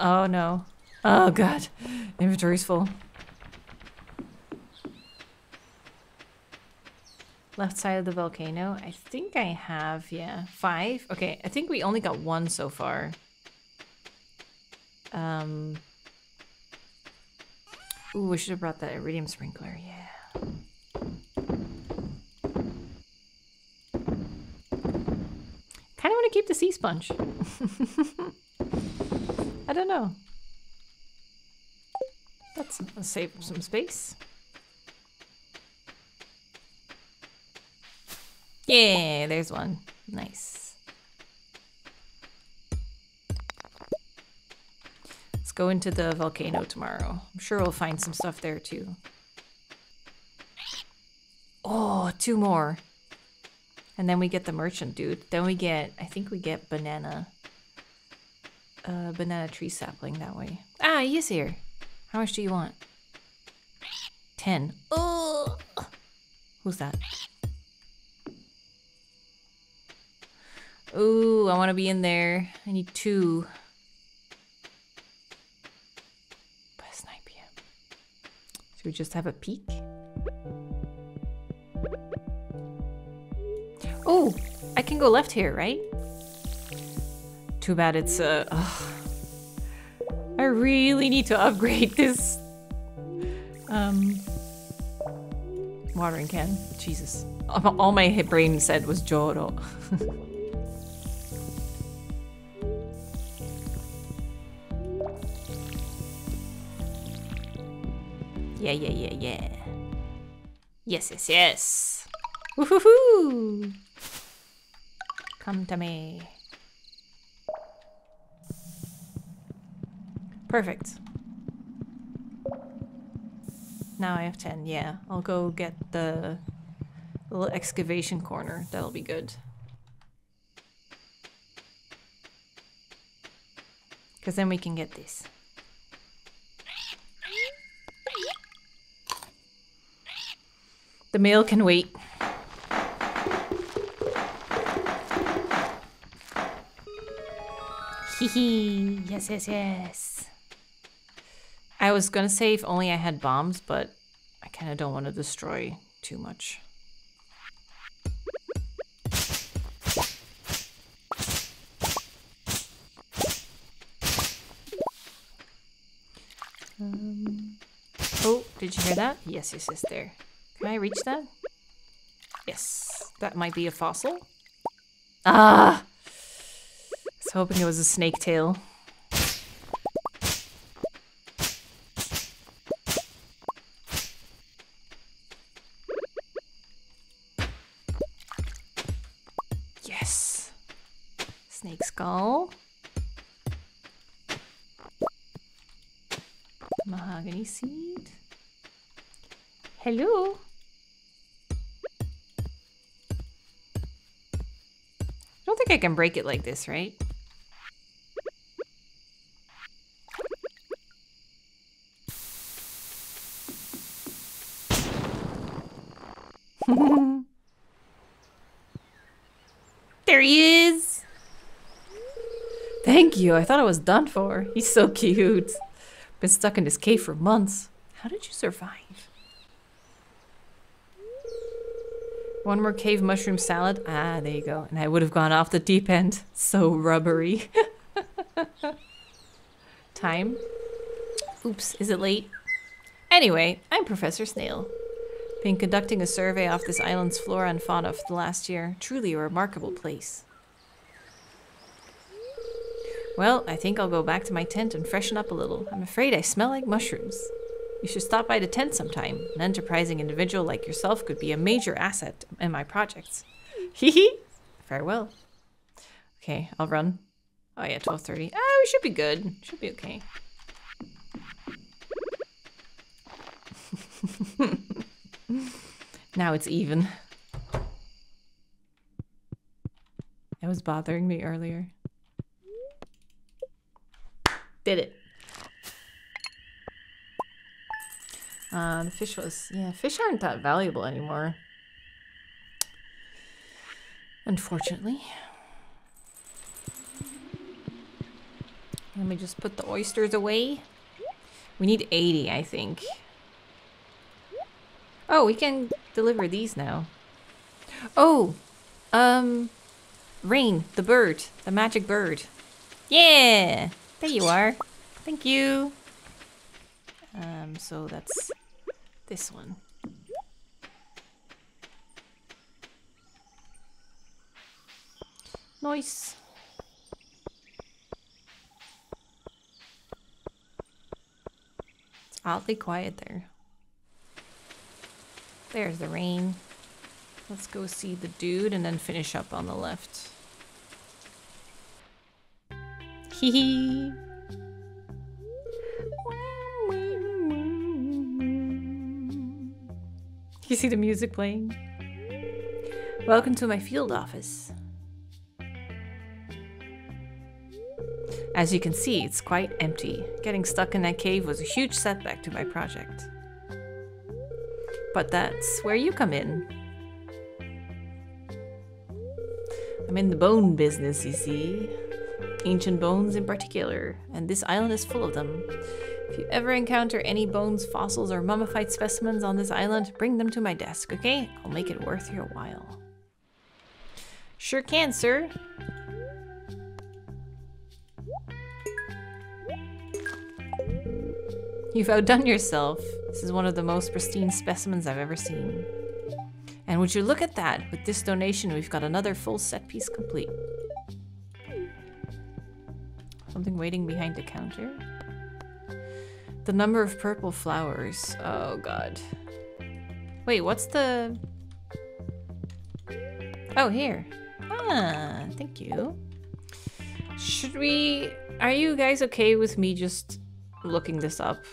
Oh no. Oh god. Inventory's full. Left side of the volcano. I think I have, yeah. Five? Okay, I think we only got one so far. Um. Ooh, we should have brought that iridium sprinkler, yeah. Kind of want to keep the sea sponge. (laughs) I don't know. That's let's save some space. Yeah, there's one. Nice. Go into the volcano tomorrow. I'm sure we'll find some stuff there too. Oh, two more. And then we get the merchant dude. Then we get, I think we get banana. Uh, banana tree sapling that way. Ah, he's here. How much do you want? Ten. Oh, who's that? Ooh, I want to be in there. I need two. Past 9 p.m. Should we just have a peek? Oh, I can go left here, right? Too bad it's uh. ugh. I really need to upgrade this um watering can. Jesus, all my brain said was Joro. (laughs) yeah, yeah, yeah, yeah. Yes, yes, yes. Woohoo! Come to me. Perfect. Now I have 10, yeah. I'll go get the little excavation corner. That'll be good. Because then we can get this. The mail can wait. Hee hee. Yes, yes, yes. I was gonna say if only I had bombs, but I kind of don't want to destroy too much. Um, oh, did you hear that? Yes, yes, yes, there. Can I reach that? Yes, that might be a fossil. Ah! I was hoping it was a snake tail. Yes. Snake skull. Mahogany seed. Hello. I think I can break it like this, right? (laughs) there he is. Thank you. I thought I was done for. He's so cute. Been stuck in this cave for months. How did you survive? One more cave mushroom salad. Ah, there you go. And I would have gone off the deep end. So rubbery. (laughs) Time. Oops, is it late? Anyway, I'm Professor Snail. Been conducting a survey off this island's flora and fauna for the last year. Truly a remarkable place. Well, I think I'll go back to my tent and freshen up a little. I'm afraid I smell like mushrooms. You should stop by the tent sometime. An enterprising individual like yourself could be a major asset in my projects. Hee hee. Farewell. Okay, I'll run. Oh yeah, 12.30. Oh, ah, we should be good. Should be okay. (laughs) now it's even. That was bothering me earlier. Did it. Uh, the fish was... Yeah, fish aren't that valuable anymore. Unfortunately. Let me just put the oysters away. We need 80, I think. Oh, we can deliver these now. Oh, um, Rain, the bird, the magic bird. Yeah, there you are. Thank you. Um, so that's this one. Nice. It's oddly quiet there. There's the rain. Let's go see the dude and then finish up on the left. Hee hee. You see the music playing? Welcome to my field office. As you can see, it's quite empty. Getting stuck in that cave was a huge setback to my project. But that's where you come in. I'm in the bone business, you see. Ancient bones in particular, and this island is full of them. If you ever encounter any bones, fossils, or mummified specimens on this island, bring them to my desk, okay? I'll make it worth your while. Sure can, sir. You've outdone yourself. This is one of the most pristine specimens I've ever seen. And would you look at that? With this donation, we've got another full set piece complete. Something waiting behind the counter. The number of purple flowers. Oh god. Wait, what's the... Oh, here. Ah, thank you. Should we... Are you guys okay with me just looking this up?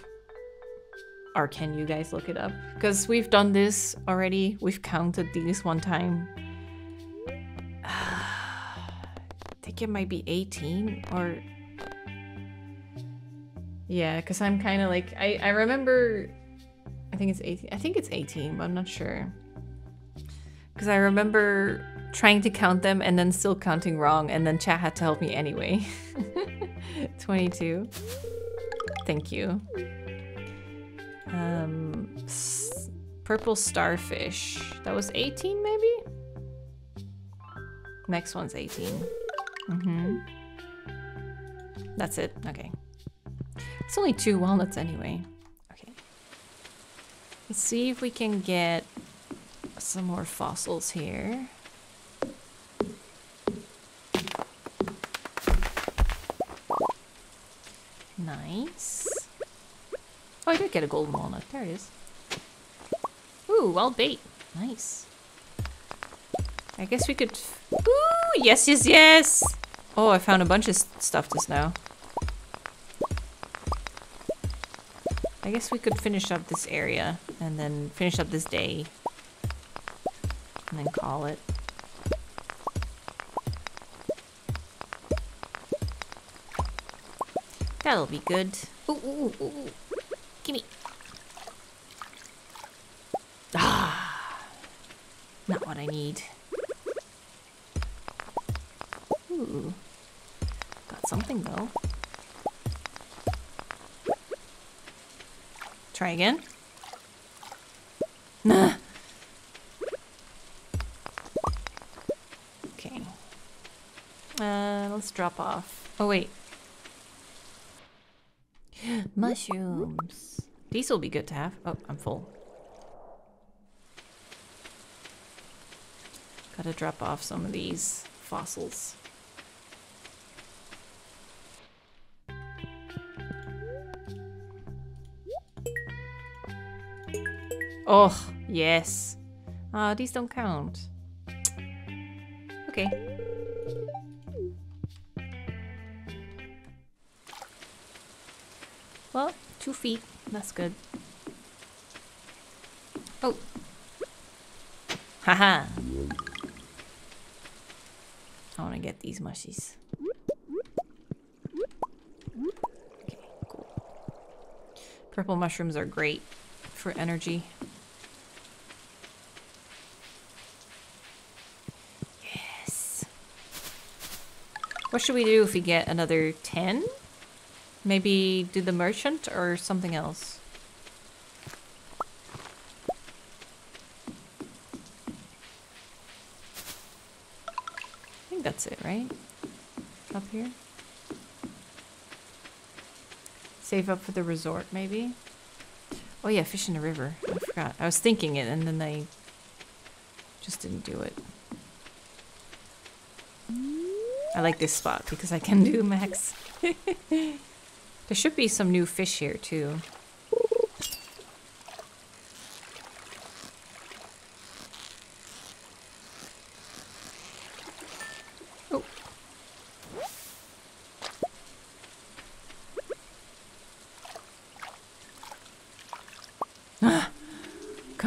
Or can you guys look it up? Because we've done this already. We've counted these one time. (sighs) I think it might be 18 or... Yeah, because I'm kind of like... I, I remember... I think it's 18. I think it's 18, but I'm not sure. Because I remember trying to count them and then still counting wrong and then chat had to help me anyway. (laughs) 22. Thank you. Um, purple starfish. That was 18 maybe? Next one's 18. Mm-hmm. That's it. Okay. It's only two walnuts anyway. Okay. Let's see if we can get some more fossils here. Nice. Oh, I did get a golden walnut. There it is. Ooh, wild bait. Nice. I guess we could... Ooh, yes, yes, yes! Oh, I found a bunch of stuff just now. I guess we could finish up this area and then finish up this day. And then call it. That'll be good. Ooh, ooh, ooh, ooh. Gimme. Ah. Not what I need. Ooh. Got something though. Try again. Nah. Okay. Uh, let's drop off. Oh wait. (gasps) Mushrooms. These will be good to have. Oh, I'm full. Gotta drop off some of these fossils. Oh, yes. Ah, these don't count. Okay. Well, two feet. That's good. Oh. Haha. I want to get these mushies. Purple mushrooms are great for energy. What should we do if we get another 10? Maybe do the merchant or something else? I think that's it, right? Up here? Save up for the resort, maybe? Oh yeah, fish in the river. I forgot. I was thinking it and then I just didn't do it. I like this spot because I can do max. (laughs) there should be some new fish here too.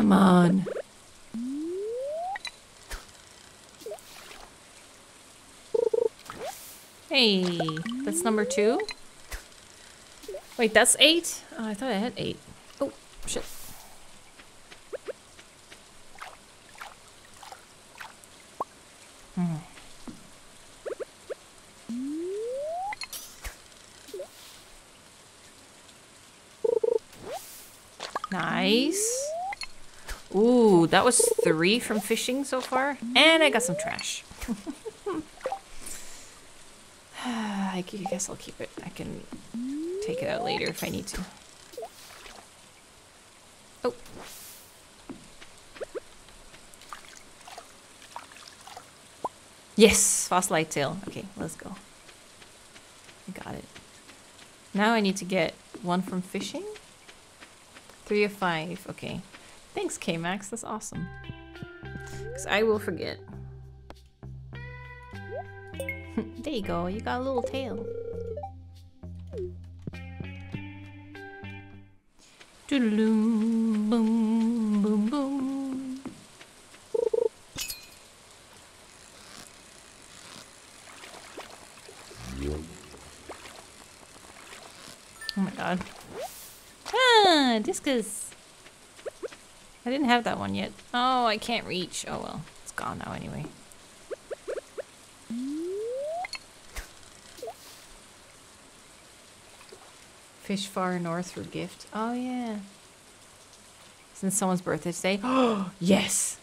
Come on. Hey, that's number two. Wait, that's eight? Oh, I thought I had eight. Oh, shit. Hmm. Nice. Ooh, that was three from fishing so far. And I got some trash. I guess I'll keep it. I can take it out later if I need to. Oh. Yes, fast light tail. Okay, let's go. I got it. Now I need to get one from fishing. Three of five. Okay. Thanks, K-Max. That's awesome. Because I will forget. You go. You got a little tail. Boom, boom, boom. Oh my god. Ah, discus. I didn't have that one yet. Oh, I can't reach. Oh well, it's gone now anyway. Fish far north for gift. Oh yeah. Since someone's birthday today. Oh (gasps) yes.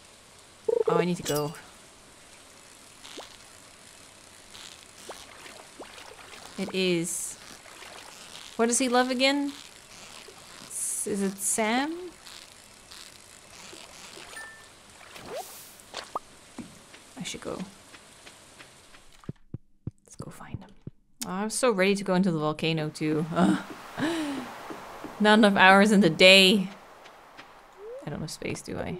Oh, I need to go. It is. What does he love again? Is it Sam? I should go. Let's go find him. Oh, I'm so ready to go into the volcano too. Not enough hours in the day. I don't have space, do I?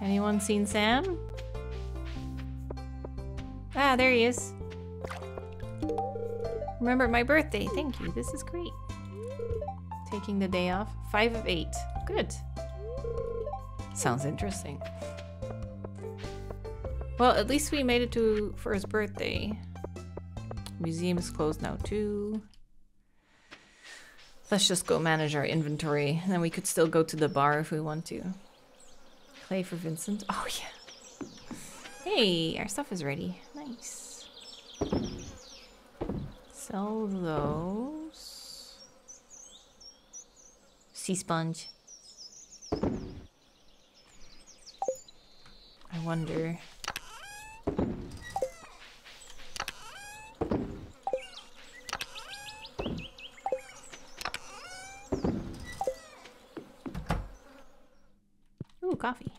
Anyone seen Sam? Ah, there he is. Remember my birthday. Thank you. This is great. Taking the day off. Five of eight. Good. Sounds interesting. Well, at least we made it to for his birthday. Museum is closed now too. Let's just go manage our inventory. And then we could still go to the bar if we want to. Play for Vincent. Oh yeah. Hey, our stuff is ready. Nice. Sell those. Sea sponge. I wonder. Coffee.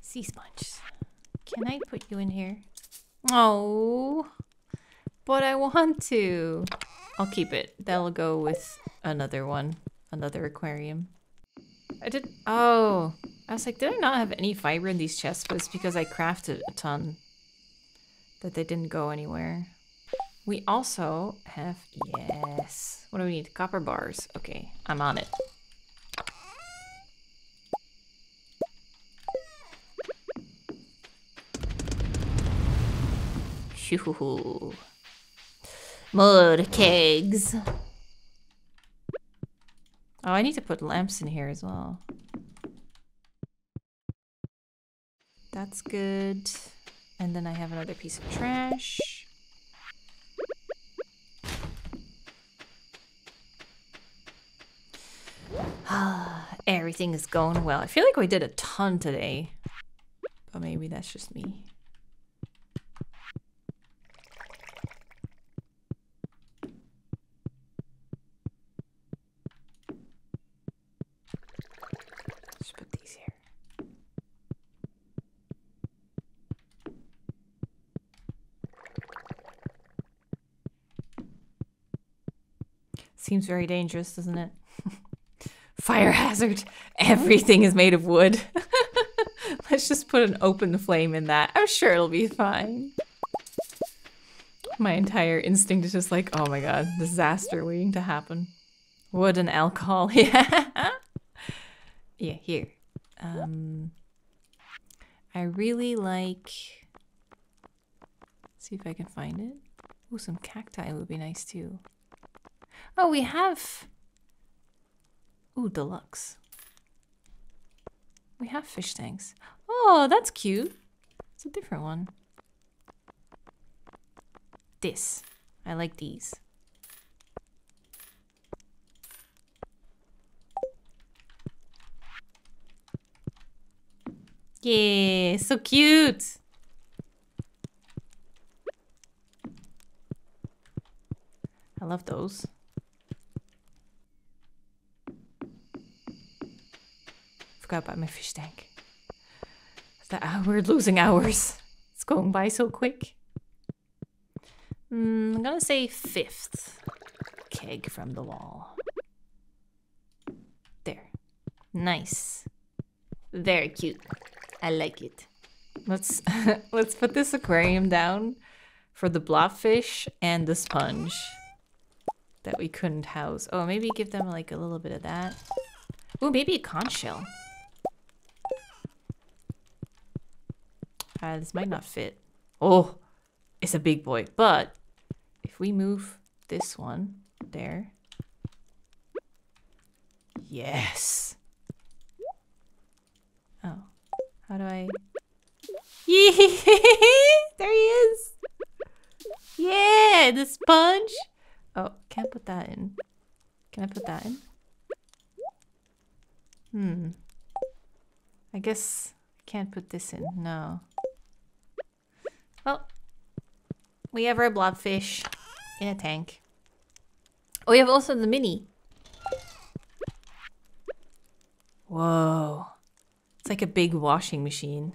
Sea sponge. Can I put you in here? Oh, But I want to. I'll keep it. That'll go with another one. Another aquarium. I did. Oh. I was like, did I not have any fiber in these chests? But it's because I crafted a ton. That they didn't go anywhere. We also have. Yes. What do we need? Copper bars. Okay. I'm on it. Shoo. Mud kegs. Oh, I need to put lamps in here as well. That's good. And then I have another piece of trash. (sighs) Everything is going well. I feel like we did a ton today. But maybe that's just me. Just put these here. Seems very dangerous, doesn't it? (laughs) Fire hazard. Everything is made of wood. (laughs) Let's just put an open flame in that. I'm sure it'll be fine. My entire instinct is just like, oh my god, disaster waiting to happen. Wood and alcohol, (laughs) yeah. yeah, here. Um, I really like. see if I can find it. Oh, some cacti would be nice too. Oh, we have. Ooh, deluxe. We have fish tanks. Oh, that's cute. It's a different one. This. I like these. Yeah, so cute. I love those. Forgot about my fish tank. That we're losing hours. It's going by so quick. Mm, I'm gonna say fifth keg from the wall. There. Nice. Very cute. I like it. Let's (laughs) let's put this aquarium down for the blobfish and the sponge that we couldn't house. Oh, maybe give them like a little bit of that. Oh, maybe a conch shell. Uh, this might not fit. Oh, it's a big boy. But if we move this one there. Yes. Oh, how do I? (laughs) there he is. Yeah, the sponge. Oh, can't put that in. Can I put that in? Hmm. I guess can't put this in. No. Well, we have our blobfish in a tank. Oh, we have also the mini. Whoa. It's like a big washing machine.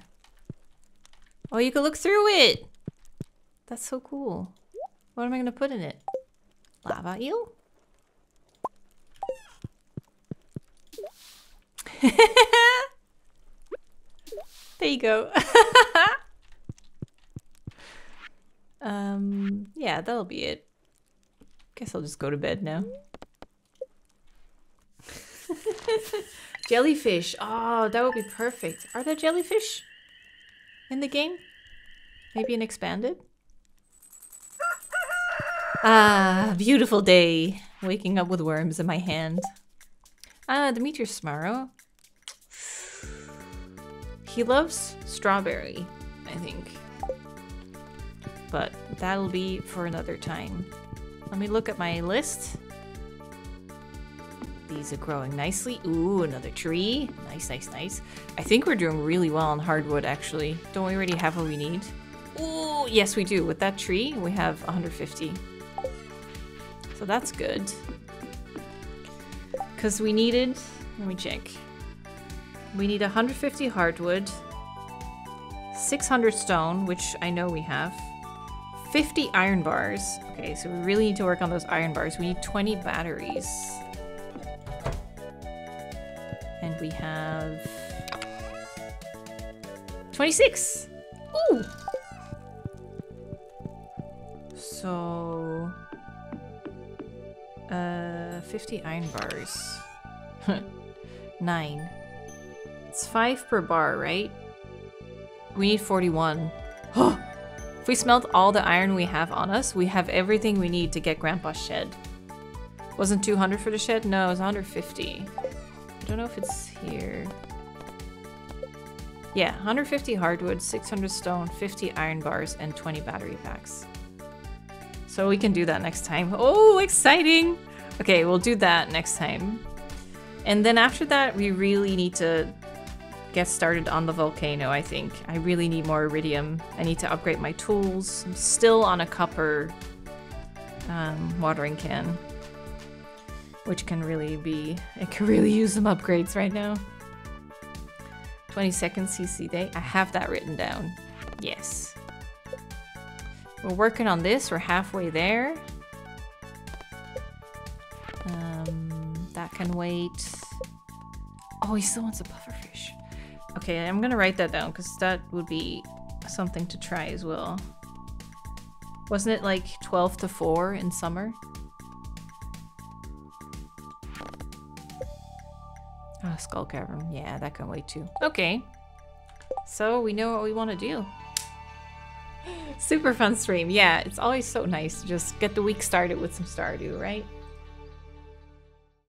Oh, you can look through it. That's so cool. What am I going to put in it? Lava eel? (laughs) there you go. (laughs) Um, yeah, that'll be it. Guess I'll just go to bed now. (laughs) jellyfish. Oh, that would be perfect. Are there jellyfish in the game? Maybe an expanded? Ah, beautiful day. Waking up with worms in my hand. Ah, the meteor smarrow. He loves strawberry, I think but that'll be for another time. Let me look at my list. These are growing nicely. Ooh, another tree. Nice, nice, nice. I think we're doing really well on hardwood, actually. Don't we already have what we need? Ooh, yes, we do. With that tree, we have 150. So that's good. Because we needed... Let me check. We need 150 hardwood, 600 stone, which I know we have, 50 iron bars. Okay, so we really need to work on those iron bars. We need 20 batteries. And we have 26. Ooh. So uh 50 iron bars. (laughs) 9. It's 5 per bar, right? We need 41. (gasps) if we smelt all the iron we have on us, we have everything we need to get Grandpa's shed. Wasn't 200 for the shed? No, it was 150. I don't know if it's here. Yeah, 150 hardwood, 600 stone, 50 iron bars, and 20 battery packs. So we can do that next time. Oh, exciting! Okay, we'll do that next time. And then after that, we really need to get started on the volcano, I think. I really need more iridium. I need to upgrade my tools. I'm still on a copper um, watering can. Which can really be... I can (laughs) really use some upgrades right now. 20 seconds CC day. I have that written down. Yes. We're working on this. We're halfway there. Um, that can wait. Oh, he still wants a pufferfish. Okay, I'm gonna write that down because that would be something to try as well. Wasn't it like 12 to 4 in summer? Oh, Skull Cavern. Yeah, that can wait too. Okay. So we know what we want to do. (gasps) Super fun stream. Yeah, it's always so nice to just get the week started with some Stardew, right?